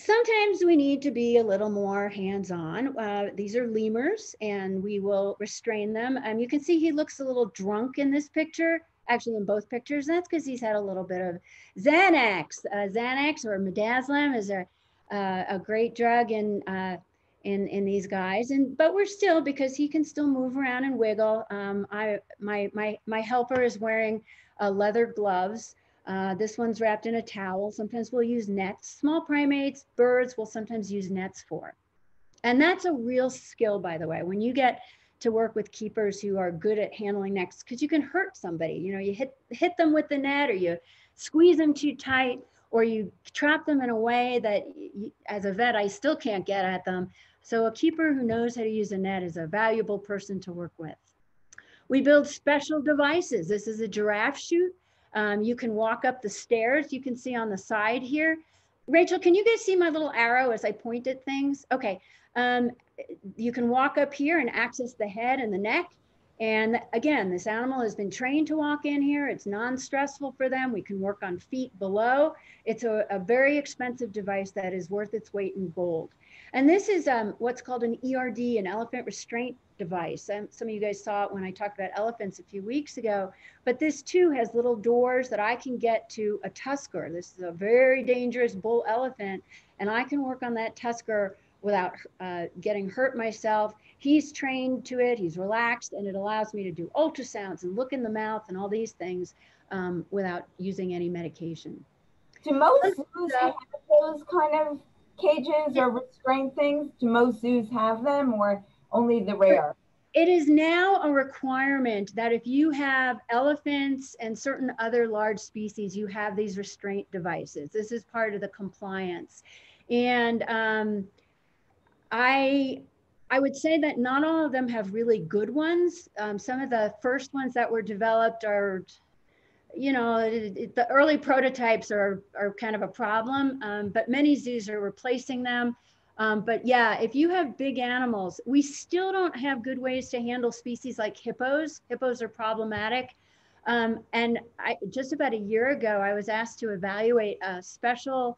sometimes we need to be a little more hands-on. Uh, these are lemurs and we will restrain them. Um, you can see he looks a little drunk in this picture, actually in both pictures. That's because he's had a little bit of Xanax. Uh, Xanax or midazolam is a, uh, a great drug in, uh, in, in these guys. And, but we're still, because he can still move around and wiggle. Um, I, my, my, my helper is wearing uh, leather gloves. Uh, this one's wrapped in a towel. Sometimes we'll use nets. Small primates, birds, we'll sometimes use nets for. And that's a real skill, by the way. When you get to work with keepers who are good at handling nets, because you can hurt somebody. You know, you hit hit them with the net, or you squeeze them too tight, or you trap them in a way that, you, as a vet, I still can't get at them. So a keeper who knows how to use a net is a valuable person to work with. We build special devices. This is a giraffe chute. Um, you can walk up the stairs. You can see on the side here. Rachel, can you guys see my little arrow as I point at things? Okay. Um, you can walk up here and access the head and the neck. And again, this animal has been trained to walk in here. It's non-stressful for them. We can work on feet below. It's a, a very expensive device that is worth its weight in gold. And this is um, what's called an ERD, an elephant restraint device. And some of you guys saw it when I talked about elephants a few weeks ago, but this too has little doors that I can get to a tusker. This is a very dangerous bull elephant, and I can work on that tusker without uh, getting hurt myself. He's trained to it, he's relaxed, and it allows me to do ultrasounds and look in the mouth and all these things um, without using any medication. Do most zoos have those kind of cages or restraint things? Do most zoos have them or only the rare? It is now a requirement that if you have elephants and certain other large species, you have these restraint devices. This is part of the compliance. And um, I, I would say that not all of them have really good ones. Um, some of the first ones that were developed are you know, it, it, the early prototypes are, are kind of a problem, um, but many zoos are replacing them. Um, but yeah, if you have big animals, we still don't have good ways to handle species like hippos. Hippos are problematic. Um, and I, just about a year ago, I was asked to evaluate a special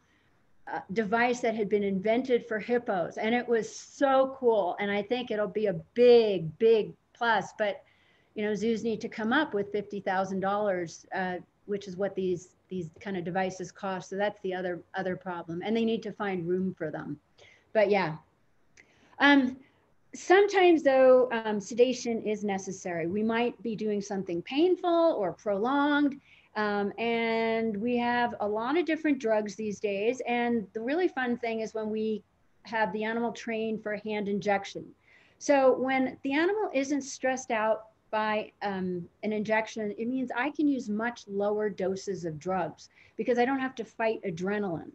uh, device that had been invented for hippos. And it was so cool. And I think it'll be a big, big plus. But you know, zoos need to come up with $50,000, uh, which is what these these kind of devices cost. So that's the other other problem, and they need to find room for them. But yeah, um, sometimes though um, sedation is necessary. We might be doing something painful or prolonged, um, and we have a lot of different drugs these days. And the really fun thing is when we have the animal trained for hand injection. So when the animal isn't stressed out by um, an injection, it means I can use much lower doses of drugs because I don't have to fight adrenaline.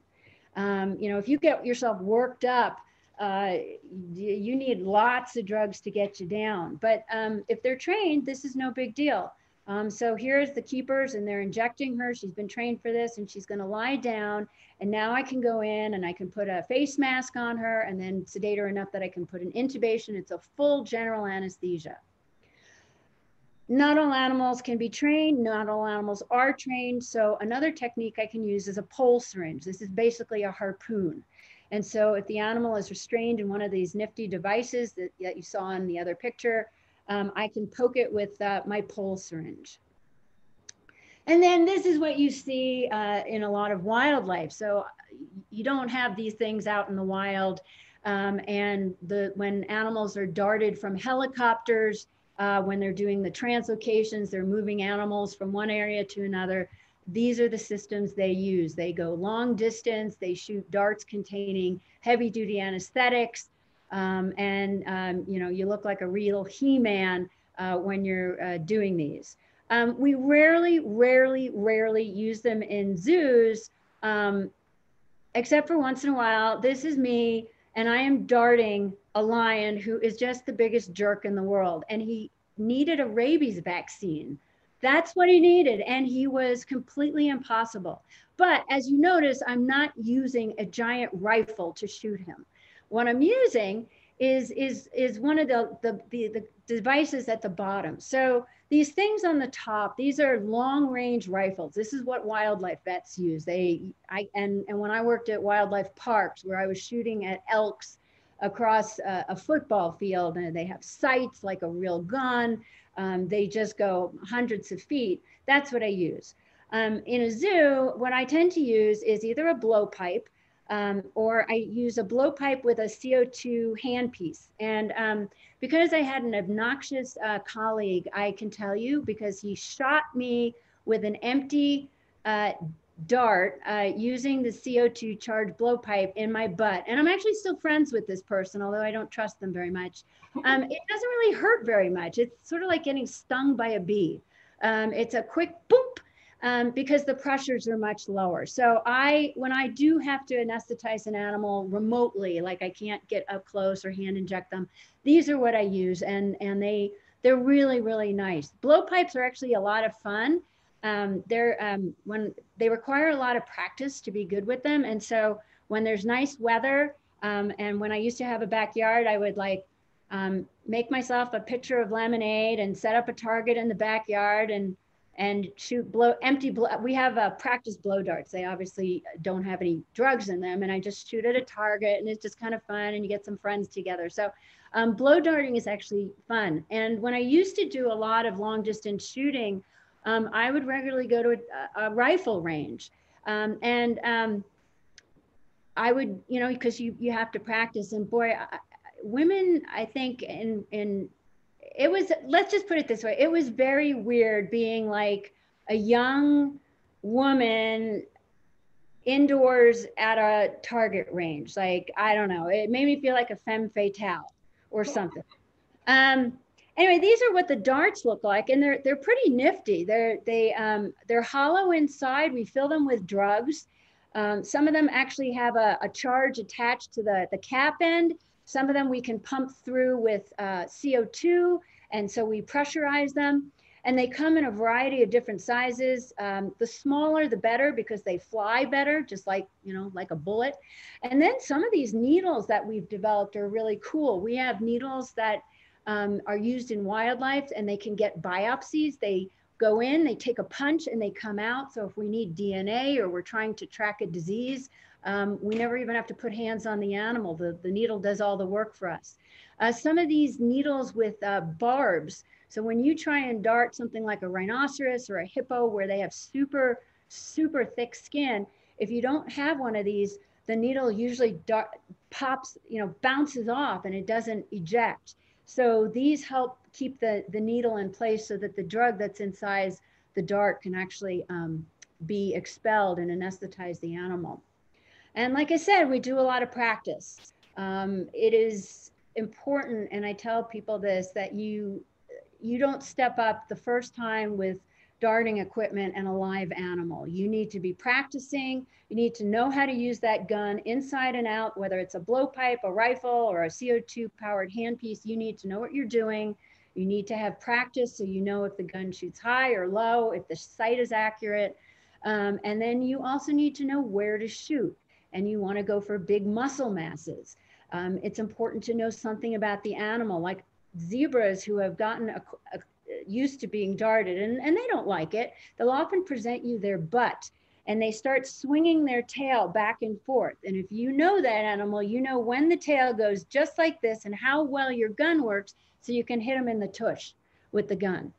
Um, you know, if you get yourself worked up, uh, you need lots of drugs to get you down. But um, if they're trained, this is no big deal. Um, so here's the keepers and they're injecting her. She's been trained for this and she's gonna lie down. And now I can go in and I can put a face mask on her and then sedate her enough that I can put an intubation. It's a full general anesthesia not all animals can be trained, not all animals are trained. So another technique I can use is a pole syringe. This is basically a harpoon. And so if the animal is restrained in one of these nifty devices that, that you saw in the other picture, um, I can poke it with uh, my pole syringe. And then this is what you see uh, in a lot of wildlife. So you don't have these things out in the wild. Um, and the, when animals are darted from helicopters, uh, when they're doing the translocations, they're moving animals from one area to another. these are the systems they use. They go long distance, they shoot darts containing heavy duty anesthetics, um, and um, you know, you look like a real He-Man uh, when you're uh, doing these. Um, we rarely, rarely, rarely use them in zoos, um, except for once in a while. This is me, and I am darting a lion who is just the biggest jerk in the world, and he needed a rabies vaccine. That's what he needed, and he was completely impossible. But as you notice, I'm not using a giant rifle to shoot him. What I'm using is is is one of the the, the, the devices at the bottom. So these things on the top, these are long range rifles. This is what wildlife vets use. They, I, and, and when I worked at wildlife parks where I was shooting at elks across a, a football field and they have sights like a real gun, um, they just go hundreds of feet. That's what I use. Um, in a zoo, what I tend to use is either a blowpipe um, or I use a blowpipe with a CO2 handpiece. And um, because I had an obnoxious uh, colleague, I can tell you, because he shot me with an empty uh, dart uh, using the CO2 charged blowpipe in my butt. And I'm actually still friends with this person, although I don't trust them very much. Um, it doesn't really hurt very much. It's sort of like getting stung by a bee. Um, it's a quick boop um, because the pressures are much lower. So I, when I do have to anesthetize an animal remotely, like I can't get up close or hand inject them, these are what I use, and and they they're really really nice. Blowpipes are actually a lot of fun. Um, they're um, when they require a lot of practice to be good with them, and so when there's nice weather, um, and when I used to have a backyard, I would like um, make myself a pitcher of lemonade and set up a target in the backyard and and shoot blow empty blow. We have uh, practice blow darts. They obviously don't have any drugs in them, and I just shoot at a target, and it's just kind of fun, and you get some friends together. So, um, blow darting is actually fun. And when I used to do a lot of long distance shooting, um, I would regularly go to a, a rifle range, um, and um, I would, you know, because you you have to practice. And boy, I, women, I think in in it was let's just put it this way. It was very weird being like a young woman indoors at a target range. Like i don't know. It made me feel like a femme fatale or something. Um anyway these are what the darts look like and they're they're pretty nifty they're they um they're hollow inside we fill them with drugs um, some of them actually have a, a charge attached to the the cap end some of them we can pump through with uh, CO2, and so we pressurize them. And they come in a variety of different sizes. Um, the smaller, the better, because they fly better, just like you know, like a bullet. And then some of these needles that we've developed are really cool. We have needles that um, are used in wildlife, and they can get biopsies. They go in, they take a punch, and they come out. So if we need DNA or we're trying to track a disease, um, we never even have to put hands on the animal. The, the needle does all the work for us. Uh, some of these needles with uh, barbs. So when you try and dart something like a rhinoceros or a hippo where they have super, super thick skin, if you don't have one of these, the needle usually dart, pops, you know, bounces off and it doesn't eject. So these help keep the, the needle in place so that the drug that's inside the dart can actually um, be expelled and anesthetize the animal. And like I said, we do a lot of practice. Um, it is important, and I tell people this, that you you don't step up the first time with darting equipment and a live animal. You need to be practicing. You need to know how to use that gun inside and out, whether it's a blowpipe, a rifle, or a CO2 powered handpiece. You need to know what you're doing. You need to have practice so you know if the gun shoots high or low, if the sight is accurate. Um, and then you also need to know where to shoot and you want to go for big muscle masses. Um, it's important to know something about the animal, like zebras who have gotten a, a, used to being darted and, and they don't like it. They'll often present you their butt and they start swinging their tail back and forth. And if you know that animal, you know when the tail goes just like this and how well your gun works so you can hit them in the tush with the gun.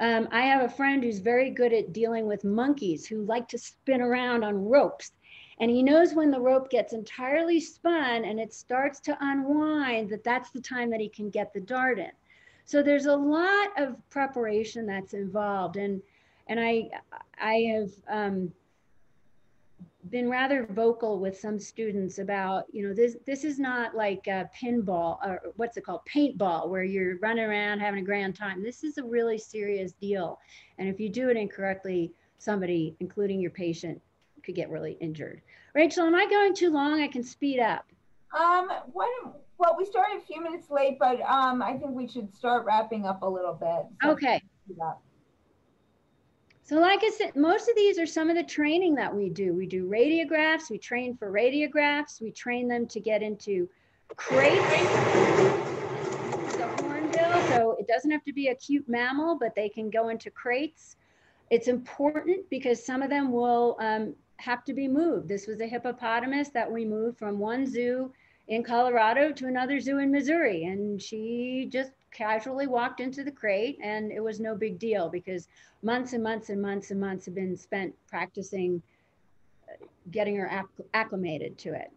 Um, I have a friend who's very good at dealing with monkeys who like to spin around on ropes and he knows when the rope gets entirely spun and it starts to unwind that that's the time that he can get the dart in. So there's a lot of preparation that's involved. And, And I, I have um, been rather vocal with some students about, you know, this this is not like a pinball or what's it called, paintball, where you're running around having a grand time. This is a really serious deal, and if you do it incorrectly, somebody, including your patient, could get really injured. Rachel, am I going too long? I can speed up. Um, what, well, we started a few minutes late, but um, I think we should start wrapping up a little bit. So okay. So like I said, most of these are some of the training that we do. We do radiographs, we train for radiographs, we train them to get into crates, the hornbill, so it doesn't have to be a cute mammal, but they can go into crates. It's important because some of them will um, have to be moved. This was a hippopotamus that we moved from one zoo in Colorado to another zoo in Missouri. And she just casually walked into the crate and it was no big deal because months and months and months and months have been spent practicing uh, getting her acclimated to it.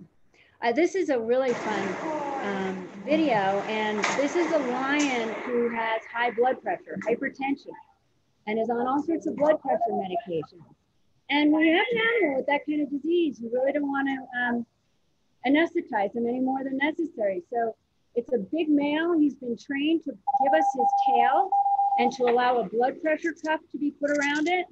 Uh, this is a really fun um, video and this is a lion who has high blood pressure, hypertension, and is on all sorts of blood pressure medications. And when you have an animal with that kind of disease, you really don't want to um, anesthetize him any more than necessary. So it's a big male. He's been trained to give us his tail and to allow a blood pressure cuff to be put around it.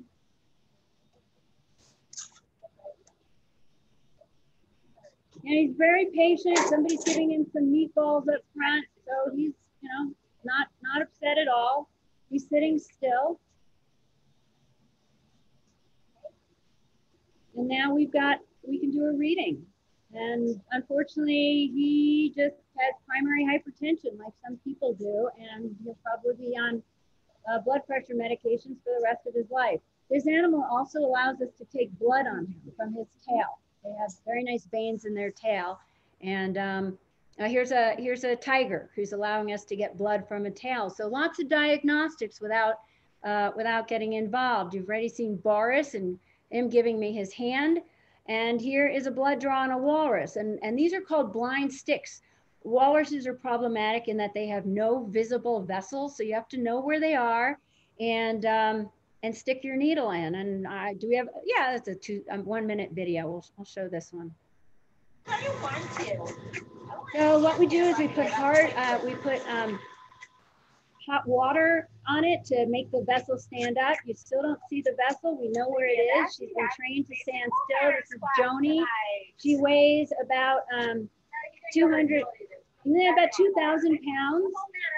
And he's very patient. Somebody's giving him some meatballs up front. So he's, you know, not, not upset at all. He's sitting still. And now we've got, we can do a reading. And unfortunately, he just has primary hypertension like some people do, and he'll probably be on uh, blood pressure medications for the rest of his life. This animal also allows us to take blood on him from his tail. They have very nice veins in their tail. And um, here's a here's a tiger who's allowing us to get blood from a tail. So lots of diagnostics without uh, without getting involved. You've already seen Boris and him giving me his hand. And here is a blood draw on a walrus. And, and these are called blind sticks. Walruses are problematic in that they have no visible vessels. So you have to know where they are and, um, and stick your needle in. And uh, do we have, yeah, that's a two, um, one minute video. We'll, I'll show this one. So what we do is we put hard, uh, we put um, hot water on it to make the vessel stand up. You still don't see the vessel. We know where it is. She's been trained to stand still. This is Joni. She weighs about um, 200, about 2,000 pounds.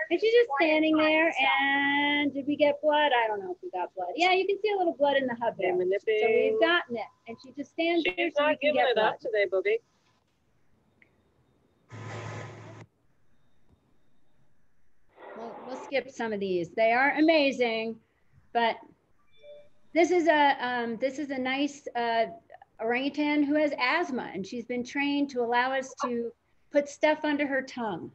And she's just standing there. And did we get blood? I don't know if we got blood. Yeah, you can see a little blood in the hub there. So we've gotten it. And she just stands She's there so we can get blood. today, Booby. Skip some of these. They are amazing, but this is a um, this is a nice uh, orangutan who has asthma, and she's been trained to allow us to put stuff under her tongue.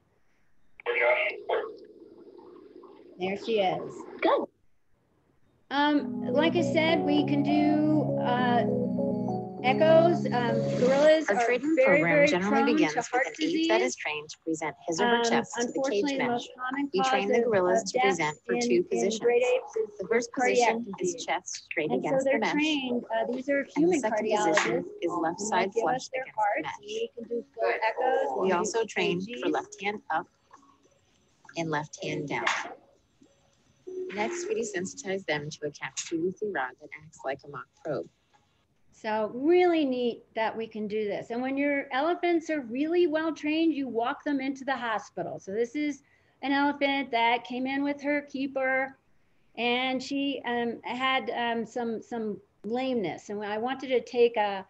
There she is. Good. Um, like I said, we can do uh, Echoes, um, gorillas Our are treatment very, program very generally prone begins to with heart an disease. that is trained to present his or her Um, chest to the unfortunately, cage the bench. most common We train the cause of- gorillas of to death present for in- two in positions. great apes is- The first cardiac position is disease. chest straight And so against the they're mesh. trained, uh, these are And the human second position cardiologists. is left side give us their against the hearts. mesh. We can do full echoes. We do also train for EKGs. left hand up and left hand down. Next, we desensitize them to a PVC rod that acts like a mock probe. So really neat that we can do this. And when your elephants are really well trained, you walk them into the hospital. So this is an elephant that came in with her keeper and she um, had um, some, some lameness. And I wanted to take a,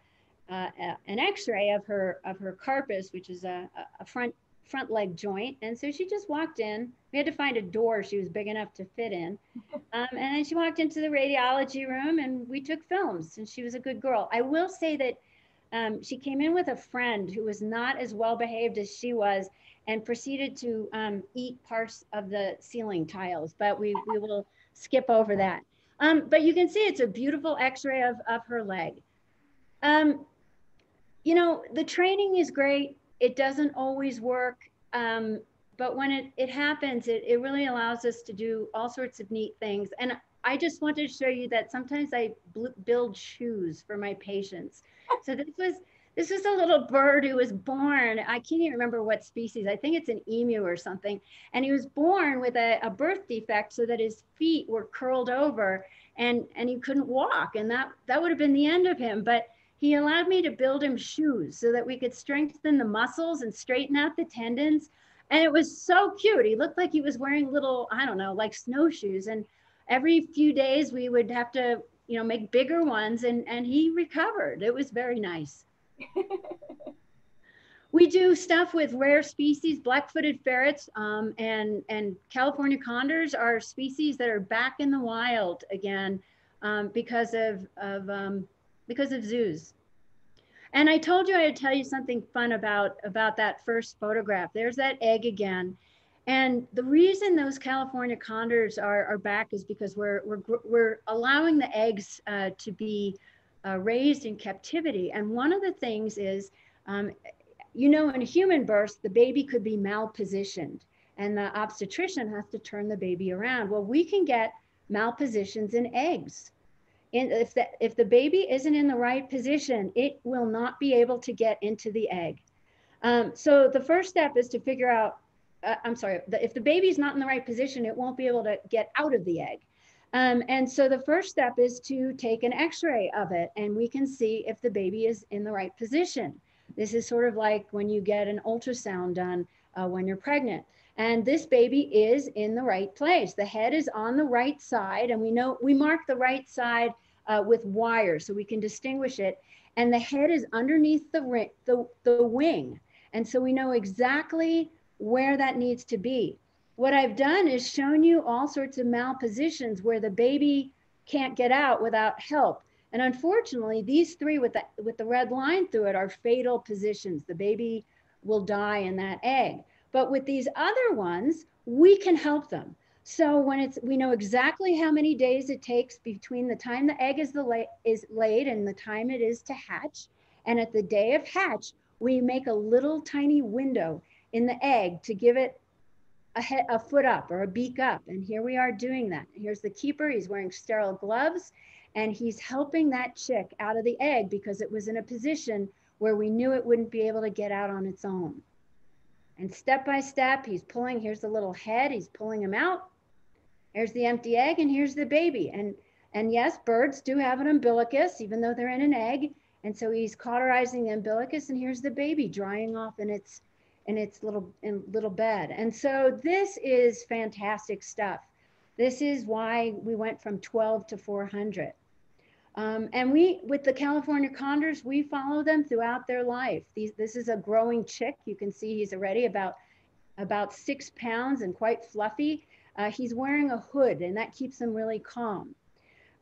uh, an x-ray of her, of her carpus, which is a, a front, front leg joint. And so she just walked in. We had to find a door she was big enough to fit in. Um, and then she walked into the radiology room and we took films and she was a good girl. I will say that um, she came in with a friend who was not as well behaved as she was and proceeded to um, eat parts of the ceiling tiles, but we, we will skip over that. Um, but you can see it's a beautiful x-ray of, of her leg. Um, you know, the training is great. It doesn't always work. Um, but when it, it happens, it, it really allows us to do all sorts of neat things. And I just wanted to show you that sometimes I build shoes for my patients. So this was this was a little bird who was born. I can't even remember what species. I think it's an emu or something. And he was born with a, a birth defect so that his feet were curled over and and he couldn't walk. And that that would have been the end of him. But he allowed me to build him shoes so that we could strengthen the muscles and straighten out the tendons. And it was so cute. He looked like he was wearing little, I don't know, like snowshoes. And every few days we would have to, you know, make bigger ones and, and he recovered. It was very nice. we do stuff with rare species, black-footed ferrets um, and, and California condors are species that are back in the wild again um, because of, of um, because of zoos. And I told you I'd tell you something fun about, about that first photograph. There's that egg again. And the reason those California condors are, are back is because we're, we're, we're allowing the eggs uh, to be uh, raised in captivity. And one of the things is, um, you know, in human birth, the baby could be malpositioned and the obstetrician has to turn the baby around. Well, we can get malpositions in eggs in, if the if the baby isn't in the right position, it will not be able to get into the egg. Um, so the first step is to figure out. Uh, I'm sorry, the, if the baby's not in the right position, it won't be able to get out of the egg. Um, and so the first step is to take an X-ray of it, and we can see if the baby is in the right position. This is sort of like when you get an ultrasound done uh, when you're pregnant. And this baby is in the right place. The head is on the right side, and we know we mark the right side uh, with wires so we can distinguish it. And the head is underneath the, the, the wing. And so we know exactly where that needs to be. What I've done is shown you all sorts of malpositions where the baby can't get out without help. And unfortunately, these three with the, with the red line through it are fatal positions. The baby will die in that egg. But with these other ones, we can help them. So when it's, we know exactly how many days it takes between the time the egg is, the la is laid and the time it is to hatch. And at the day of hatch, we make a little tiny window in the egg to give it a, head, a foot up or a beak up. And here we are doing that. Here's the keeper, he's wearing sterile gloves and he's helping that chick out of the egg because it was in a position where we knew it wouldn't be able to get out on its own. And step by step, he's pulling, here's the little head, he's pulling him out. Here's the empty egg and here's the baby. And, and yes, birds do have an umbilicus, even though they're in an egg. And so he's cauterizing the umbilicus and here's the baby drying off in its, in its little, in little bed. And so this is fantastic stuff. This is why we went from 12 to 400. Um, and we, with the California condors, we follow them throughout their life. These, this is a growing chick. You can see he's already about, about six pounds and quite fluffy. Uh, he's wearing a hood and that keeps him really calm.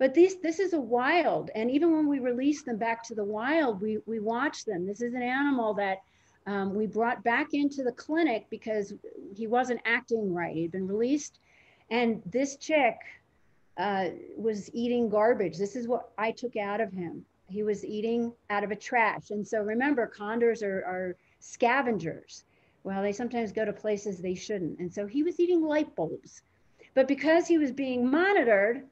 But these, this is a wild, and even when we release them back to the wild, we, we watch them. This is an animal that um, we brought back into the clinic because he wasn't acting right. He'd been released, and this chick uh, was eating garbage. This is what I took out of him. He was eating out of a trash. And so remember, condors are, are scavengers. Well, they sometimes go to places they shouldn't. And so he was eating light bulbs. But because he was being monitored,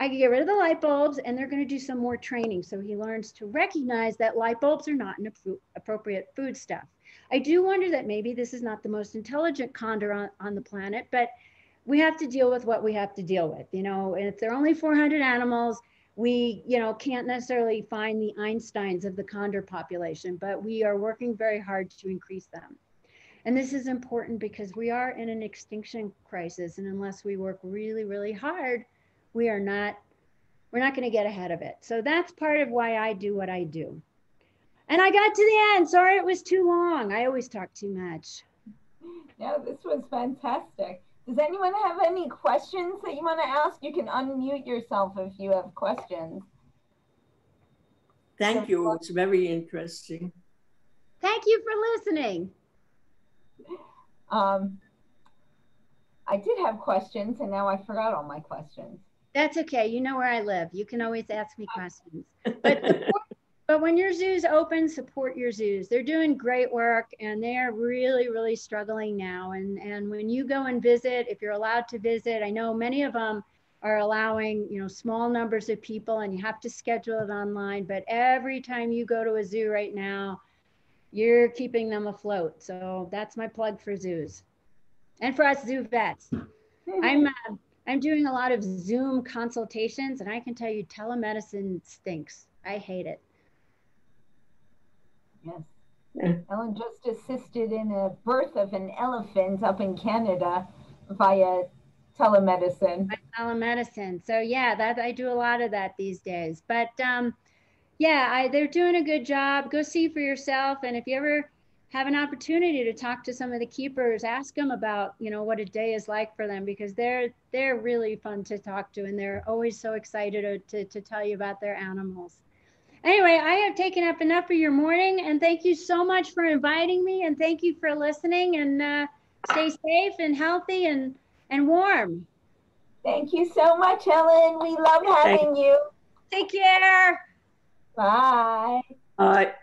I could get rid of the light bulbs and they're going to do some more training. So he learns to recognize that light bulbs are not an appropriate food stuff. I do wonder that maybe this is not the most intelligent condor on, on the planet, but we have to deal with what we have to deal with, you know, and if there are only 400 animals, we, you know, can't necessarily find the Einsteins of the condor population, but we are working very hard to increase them. And this is important because we are in an extinction crisis. And unless we work really, really hard, we are not, we're not going to get ahead of it. So that's part of why I do what I do. And I got to the end. Sorry it was too long. I always talk too much. No, this was fantastic. Does anyone have any questions that you want to ask? You can unmute yourself if you have questions. Thank you. It's very interesting. Thank you for listening. Um, I did have questions and now I forgot all my questions. That's okay. You know where I live. You can always ask me questions. But, but when your zoo's open, support your zoos. They're doing great work and they are really, really struggling now. And, and when you go and visit, if you're allowed to visit, I know many of them are allowing, you know, small numbers of people and you have to schedule it online. But every time you go to a zoo right now, you're keeping them afloat. So that's my plug for zoos and for us zoo vets. I'm uh, I'm doing a lot of Zoom consultations, and I can tell you, telemedicine stinks. I hate it. Yes. Ellen just assisted in a birth of an elephant up in Canada via telemedicine. by telemedicine. So yeah, that I do a lot of that these days. But um, yeah, I, they're doing a good job. Go see for yourself, and if you ever have an opportunity to talk to some of the keepers, ask them about you know what a day is like for them because they're they're really fun to talk to, and they're always so excited to, to, to tell you about their animals. Anyway, I have taken up enough of your morning, and thank you so much for inviting me, and thank you for listening. And uh, stay safe and healthy and and warm. Thank you so much, Ellen. We love having you. Take care. Bye. Right.